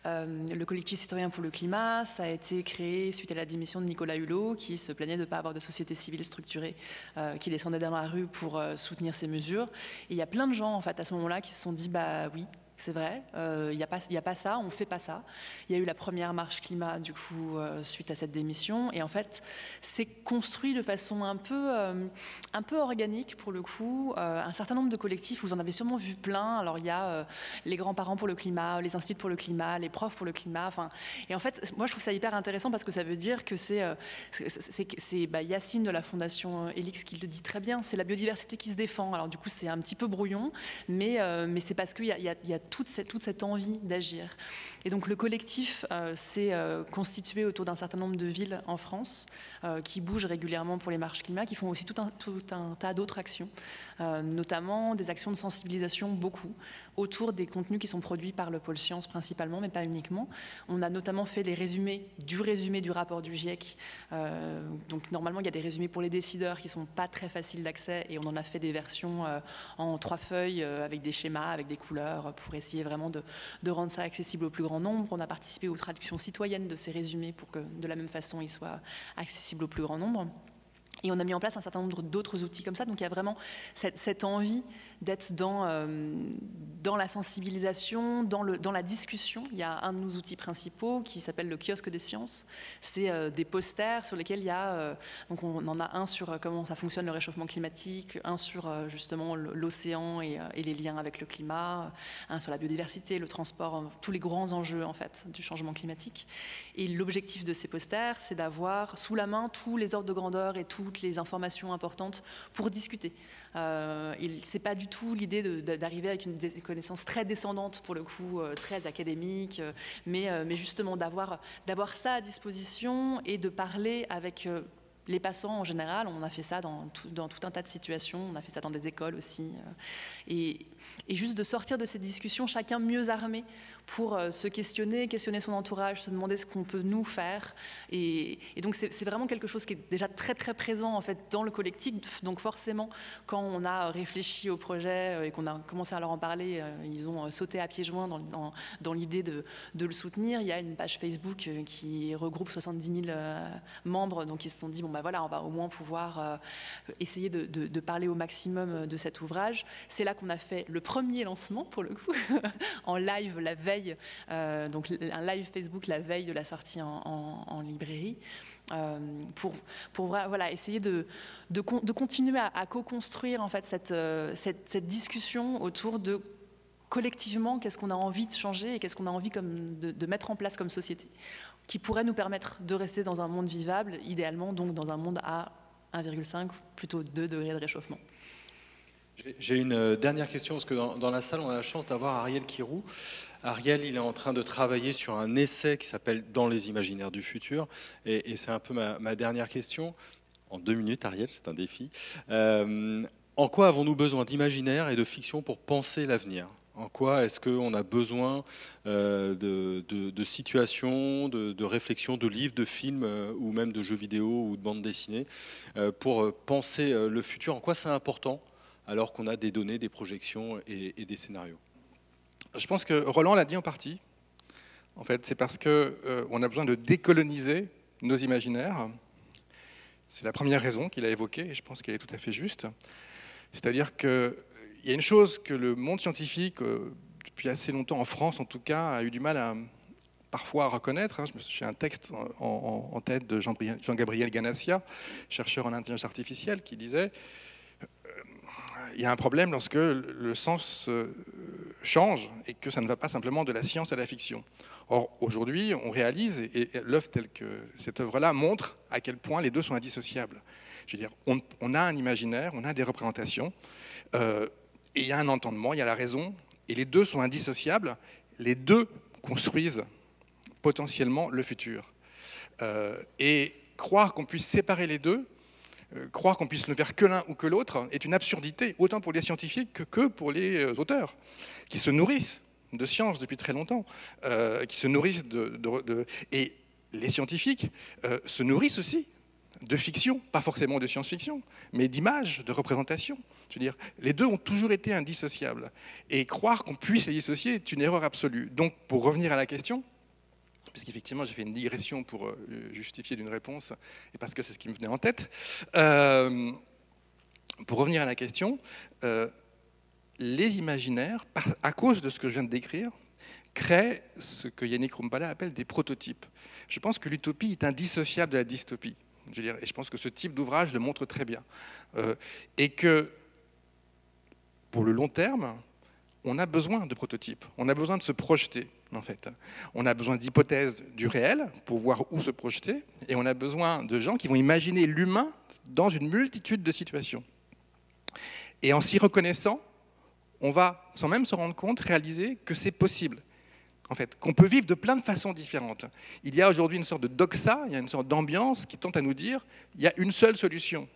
Euh, le collectif citoyen pour le climat, ça a été créé suite à la démission de Nicolas Hulot, qui se plaignait de ne pas avoir de société civile structurée, euh, qui descendait dans la rue pour euh, soutenir ces mesures. Et il y a plein de gens, en fait, à ce moment-là, qui se sont dit, bah oui, c'est vrai, il euh, n'y a, pas ça, on ne fait pas ça. Il y a eu la première marche climat, du coup, euh, suite à cette démission. Et en fait, c'est construit de façon un peu, euh, un peu organique, pour le coup. un certain nombre de collectifs, vous en avez sûrement vu plein. Alors, il y a les grands-parents pour le climat, les instituts pour le climat, les profs pour le climat. Enfin, et en fait, moi, je trouve ça hyper intéressant parce que ça veut dire que c'est c'est bah, Yacine de la Fondation Elix qui le dit très bien. C'est la biodiversité qui se défend. Alors, du coup, c'est un petit peu brouillon, mais, mais c'est parce qu'il y, y a toute cette, envie d'agir. Et donc le collectif euh, s'est euh, constitué autour d'un certain nombre de villes en France euh, qui bougent régulièrement pour les marches climat, qui font aussi tout un, tas d'autres actions, notamment des actions de sensibilisation beaucoup autour des contenus qui sont produits par le pôle science principalement, mais pas uniquement. On a notamment fait les résumés du résumé du rapport du GIEC. donc normalement, il y a des résumés pour les décideurs qui sont pas très faciles d'accès et on en a fait des versions en trois feuilles avec des schémas, avec des couleurs pour essayer vraiment de, rendre ça accessible au plus grand nombre. On a participé aux traductions citoyennes de ces résumés pour que de la même façon ils soient accessibles au plus grand nombre. Et on a mis en place un certain nombre d'autres outils comme ça. Donc il y a vraiment cette, envie d'être dans, euh, dans la sensibilisation, dans, la discussion. Il y a un de nos outils principaux qui s'appelle le kiosque des sciences. C'est euh, des posters sur lesquels il y a, euh, donc on en a un sur comment ça fonctionne le réchauffement climatique, un sur justement l'océan et, et, les liens avec le climat, un sur la biodiversité, le transport, tous les grands enjeux en fait du changement climatique. Et l'objectif de ces posters, c'est d'avoir sous la main tous les ordres de grandeur et tout toutes les informations importantes pour discuter. Euh, Ce n'est pas du tout l'idée d'arriver avec une connaissance très descendante, pour le coup, euh, très académique, euh, mais, euh, mais justement d'avoir ça à disposition et de parler avec les passants en général, on a fait ça dans tout, un tas de situations, on a fait ça dans des écoles aussi. Et, et juste de sortir de cette discussion, chacun mieux armé pour euh, se questionner, questionner son entourage, se demander ce qu'on peut nous faire. Et, donc c'est vraiment quelque chose qui est déjà très très présent en fait dans le collectif. Donc forcément, quand on a réfléchi au projet euh, et qu'on a commencé à leur en parler, euh, ils ont sauté à pieds joints dans, dans, l'idée de, de, le soutenir. Il y a une page Facebook qui regroupe 70 000 membres, donc ils se sont dit bon bah voilà, on va au moins pouvoir essayer de, de parler au maximum de cet ouvrage. C'est là qu'on a fait le premier lancement pour le coup en live la veille euh, donc un live Facebook la veille de la sortie en, librairie. Euh, pour, voilà, essayer de, de, continuer à, co-construire en fait cette, euh, cette, cette, discussion autour de collectivement qu'est-ce qu'on a envie de changer et qu'est-ce qu'on a envie comme de, mettre en place comme société qui pourrait nous permettre de rester dans un monde vivable, idéalement donc dans un monde à 1,5 plutôt 2 degrés de réchauffement. J'ai une dernière question, parce que dans, la salle, on a la chance d'avoir Ariel Kirou. Ariel, il est en train de travailler sur un essai qui s'appelle Dans les imaginaires du futur. Et, c'est un peu ma, dernière question. En deux minutes, Ariel, c'est un défi. en quoi avons-nous besoin d'imaginaire et de fiction pour penser l'avenir? En quoi est-ce qu'on a besoin euh, de, situations, de, réflexions, de livres, de films euh, ou même de jeux vidéo ou de bandes dessinées euh, pour penser le futur? En quoi c'est important alors qu'on a des données, des projections et, des scénarios? Je pense que Roland l'a dit en partie. En fait, c'est parce qu'on a besoin de décoloniser nos imaginaires. C'est la première raison qu'il a évoquée et je pense qu'elle est tout à fait juste. C'est-à-dire que il y a une chose que le monde scientifique, euh, depuis assez longtemps en France en tout cas, a eu du mal à parfois à reconnaître. Hein. J'ai un texte en, tête de Jean-Gabriel Ganassia, chercheur en intelligence artificielle, qui disait euh, il y a un problème lorsque le sens euh, change et que ça ne va pas simplement de la science à la fiction. Or, aujourd'hui, on réalise, et, l'œuvre telle que cette œuvre-là montre à quel point les deux sont indissociables. Je veux dire, on, a un imaginaire, on a des représentations, et il y a un entendement, il y a la raison, et les deux sont indissociables. Les deux construisent potentiellement le futur. Euh, et croire qu'on puisse séparer les deux, euh, croire qu'on puisse ne faire que l'un ou que l'autre, est une absurdité, autant pour les scientifiques que, pour les euh, auteurs, qui se nourrissent de science depuis très longtemps, qui se nourrissent de, Et les scientifiques se nourrissent aussi de fiction, pas forcément de science-fiction, mais d'images, de représentations. Je veux dire, les deux ont toujours été indissociables. Et croire qu'on puisse les dissocier est une erreur absolue. Donc, pour revenir à la question, puisqu'effectivement j'ai fait une digression pour euh, justifier d'une réponse, et parce que c'est ce qui me venait en tête, euh, pour revenir à la question, euh, les imaginaires, à cause de ce que je viens de décrire, créent ce que Yannick Rumpala appelle des prototypes. Je pense que l'utopie est indissociable de la dystopie. Je et je pense que ce type d'ouvrage le montre très bien. et que pour le long terme, on a besoin de prototypes, on a besoin de se projeter, en fait. On a besoin d'hypothèses du réel pour voir où se projeter, et on a besoin de gens qui vont imaginer l'humain dans une multitude de situations. Et en s'y reconnaissant, on va, sans même se rendre compte, réaliser que c'est possible. En fait, qu'on peut vivre de plein de façons différentes. Il y a aujourd'hui une sorte de doxa, il y a une sorte d'ambiance qui tente à nous dire il y a une seule solution.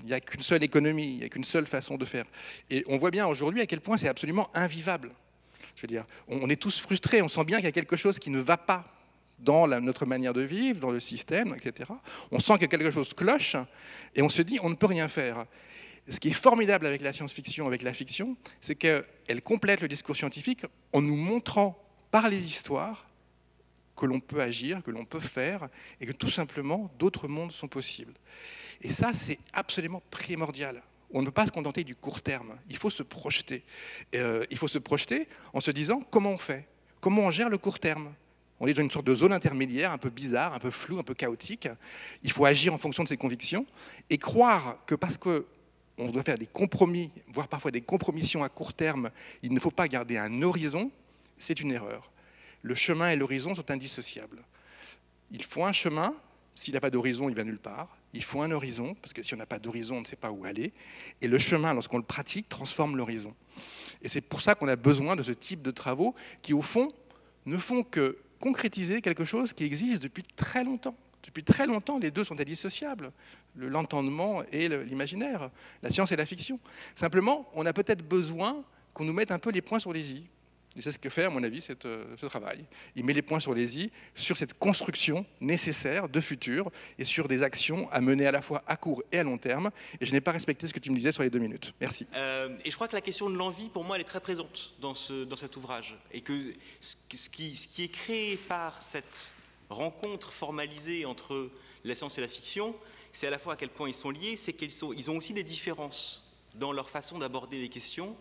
Il n'y a qu'une seule économie, il n'y a qu'une seule façon de faire. Et on voit bien aujourd'hui à quel point c'est absolument invivable. On est tous frustrés, on sent bien qu'il y a quelque chose qui ne va pas dans notre manière de vivre, dans le système, etc. On sent que quelque chose cloche et on se dit on ne peut rien faire. Ce qui est formidable avec la science-fiction, avec la fiction, c'est qu'elle complète le discours scientifique en nous montrant par les histoires que l'on peut agir, que l'on peut faire, et que tout simplement d'autres mondes sont possibles. Et ça, c'est absolument primordial. On ne peut pas se contenter du court terme. Il faut se projeter. Euh, il faut se projeter en se disant comment on fait, comment on gère le court terme. On est dans une sorte de zone intermédiaire, un peu bizarre, un peu floue, un peu chaotique. Il faut agir en fonction de ses convictions et croire que parce que on doit faire des compromis, voire parfois des compromissions à court terme, il ne faut pas garder un horizon, c'est une erreur. Le chemin et l'horizon sont indissociables. Il faut un chemin, s'il n'a pas d'horizon, il va nulle part. Il faut un horizon, parce que si on n'a pas d'horizon, on ne sait pas où aller. Et le chemin, lorsqu'on le pratique, transforme l'horizon. Et c'est pour ça qu'on a besoin de ce type de travaux qui, au fond, ne font que concrétiser quelque chose qui existe depuis très longtemps. Depuis très longtemps, les deux sont indissociables, l'entendement et l'imaginaire, la science et la fiction. Simplement, on a peut-être besoin qu'on nous mette un peu les points sur les i. Et c'est ce que fait, à mon avis, euh, ce travail. Il met les points sur les i sur cette construction nécessaire de futur et sur des actions à mener à la fois à court et à long terme. Et je n'ai pas respecté ce que tu me disais sur les deux minutes. Merci. Euh, et je crois que la question de l'envie, pour moi, elle est très présente dans, ce, dans cet ouvrage. Et que ce, qui, ce qui est créé par cette rencontre formalisée entre la science et la fiction, c'est à la fois à quel point ils sont liés, c'est qu'ils ils ont aussi des différences dans leur façon d'aborder les questions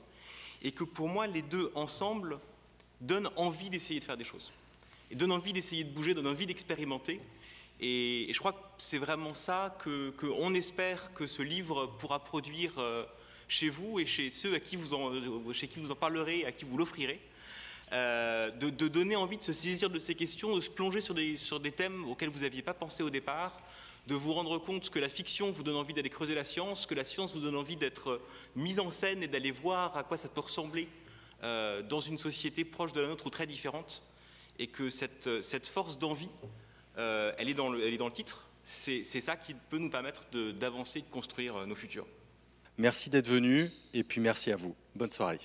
et que pour moi, les deux ensemble donnent envie d'essayer de faire des choses. Donnent envie d'essayer de bouger, donnent envie d'expérimenter. Et, je crois que c'est vraiment ça qu'on espère que ce livre pourra produire euh, chez vous et chez ceux à qui vous en, euh, chez qui vous en parlerez, à qui vous l'offrirez. Euh, de, donner envie de se saisir de ces questions, de se plonger sur des, sur des thèmes auxquels vous n'aviez pas pensé au départ, de vous rendre compte que la fiction vous donne envie d'aller creuser la science, que la science vous donne envie d'être mise en scène et d'aller voir à quoi ça peut ressembler euh, dans une société proche de la nôtre ou très différente, et que cette, cette force d'envie, euh, elle, elle est dans le titre, c'est ça qui peut nous permettre d'avancer, de, de construire nos futurs. Merci d'être venu et puis merci à vous. Bonne soirée.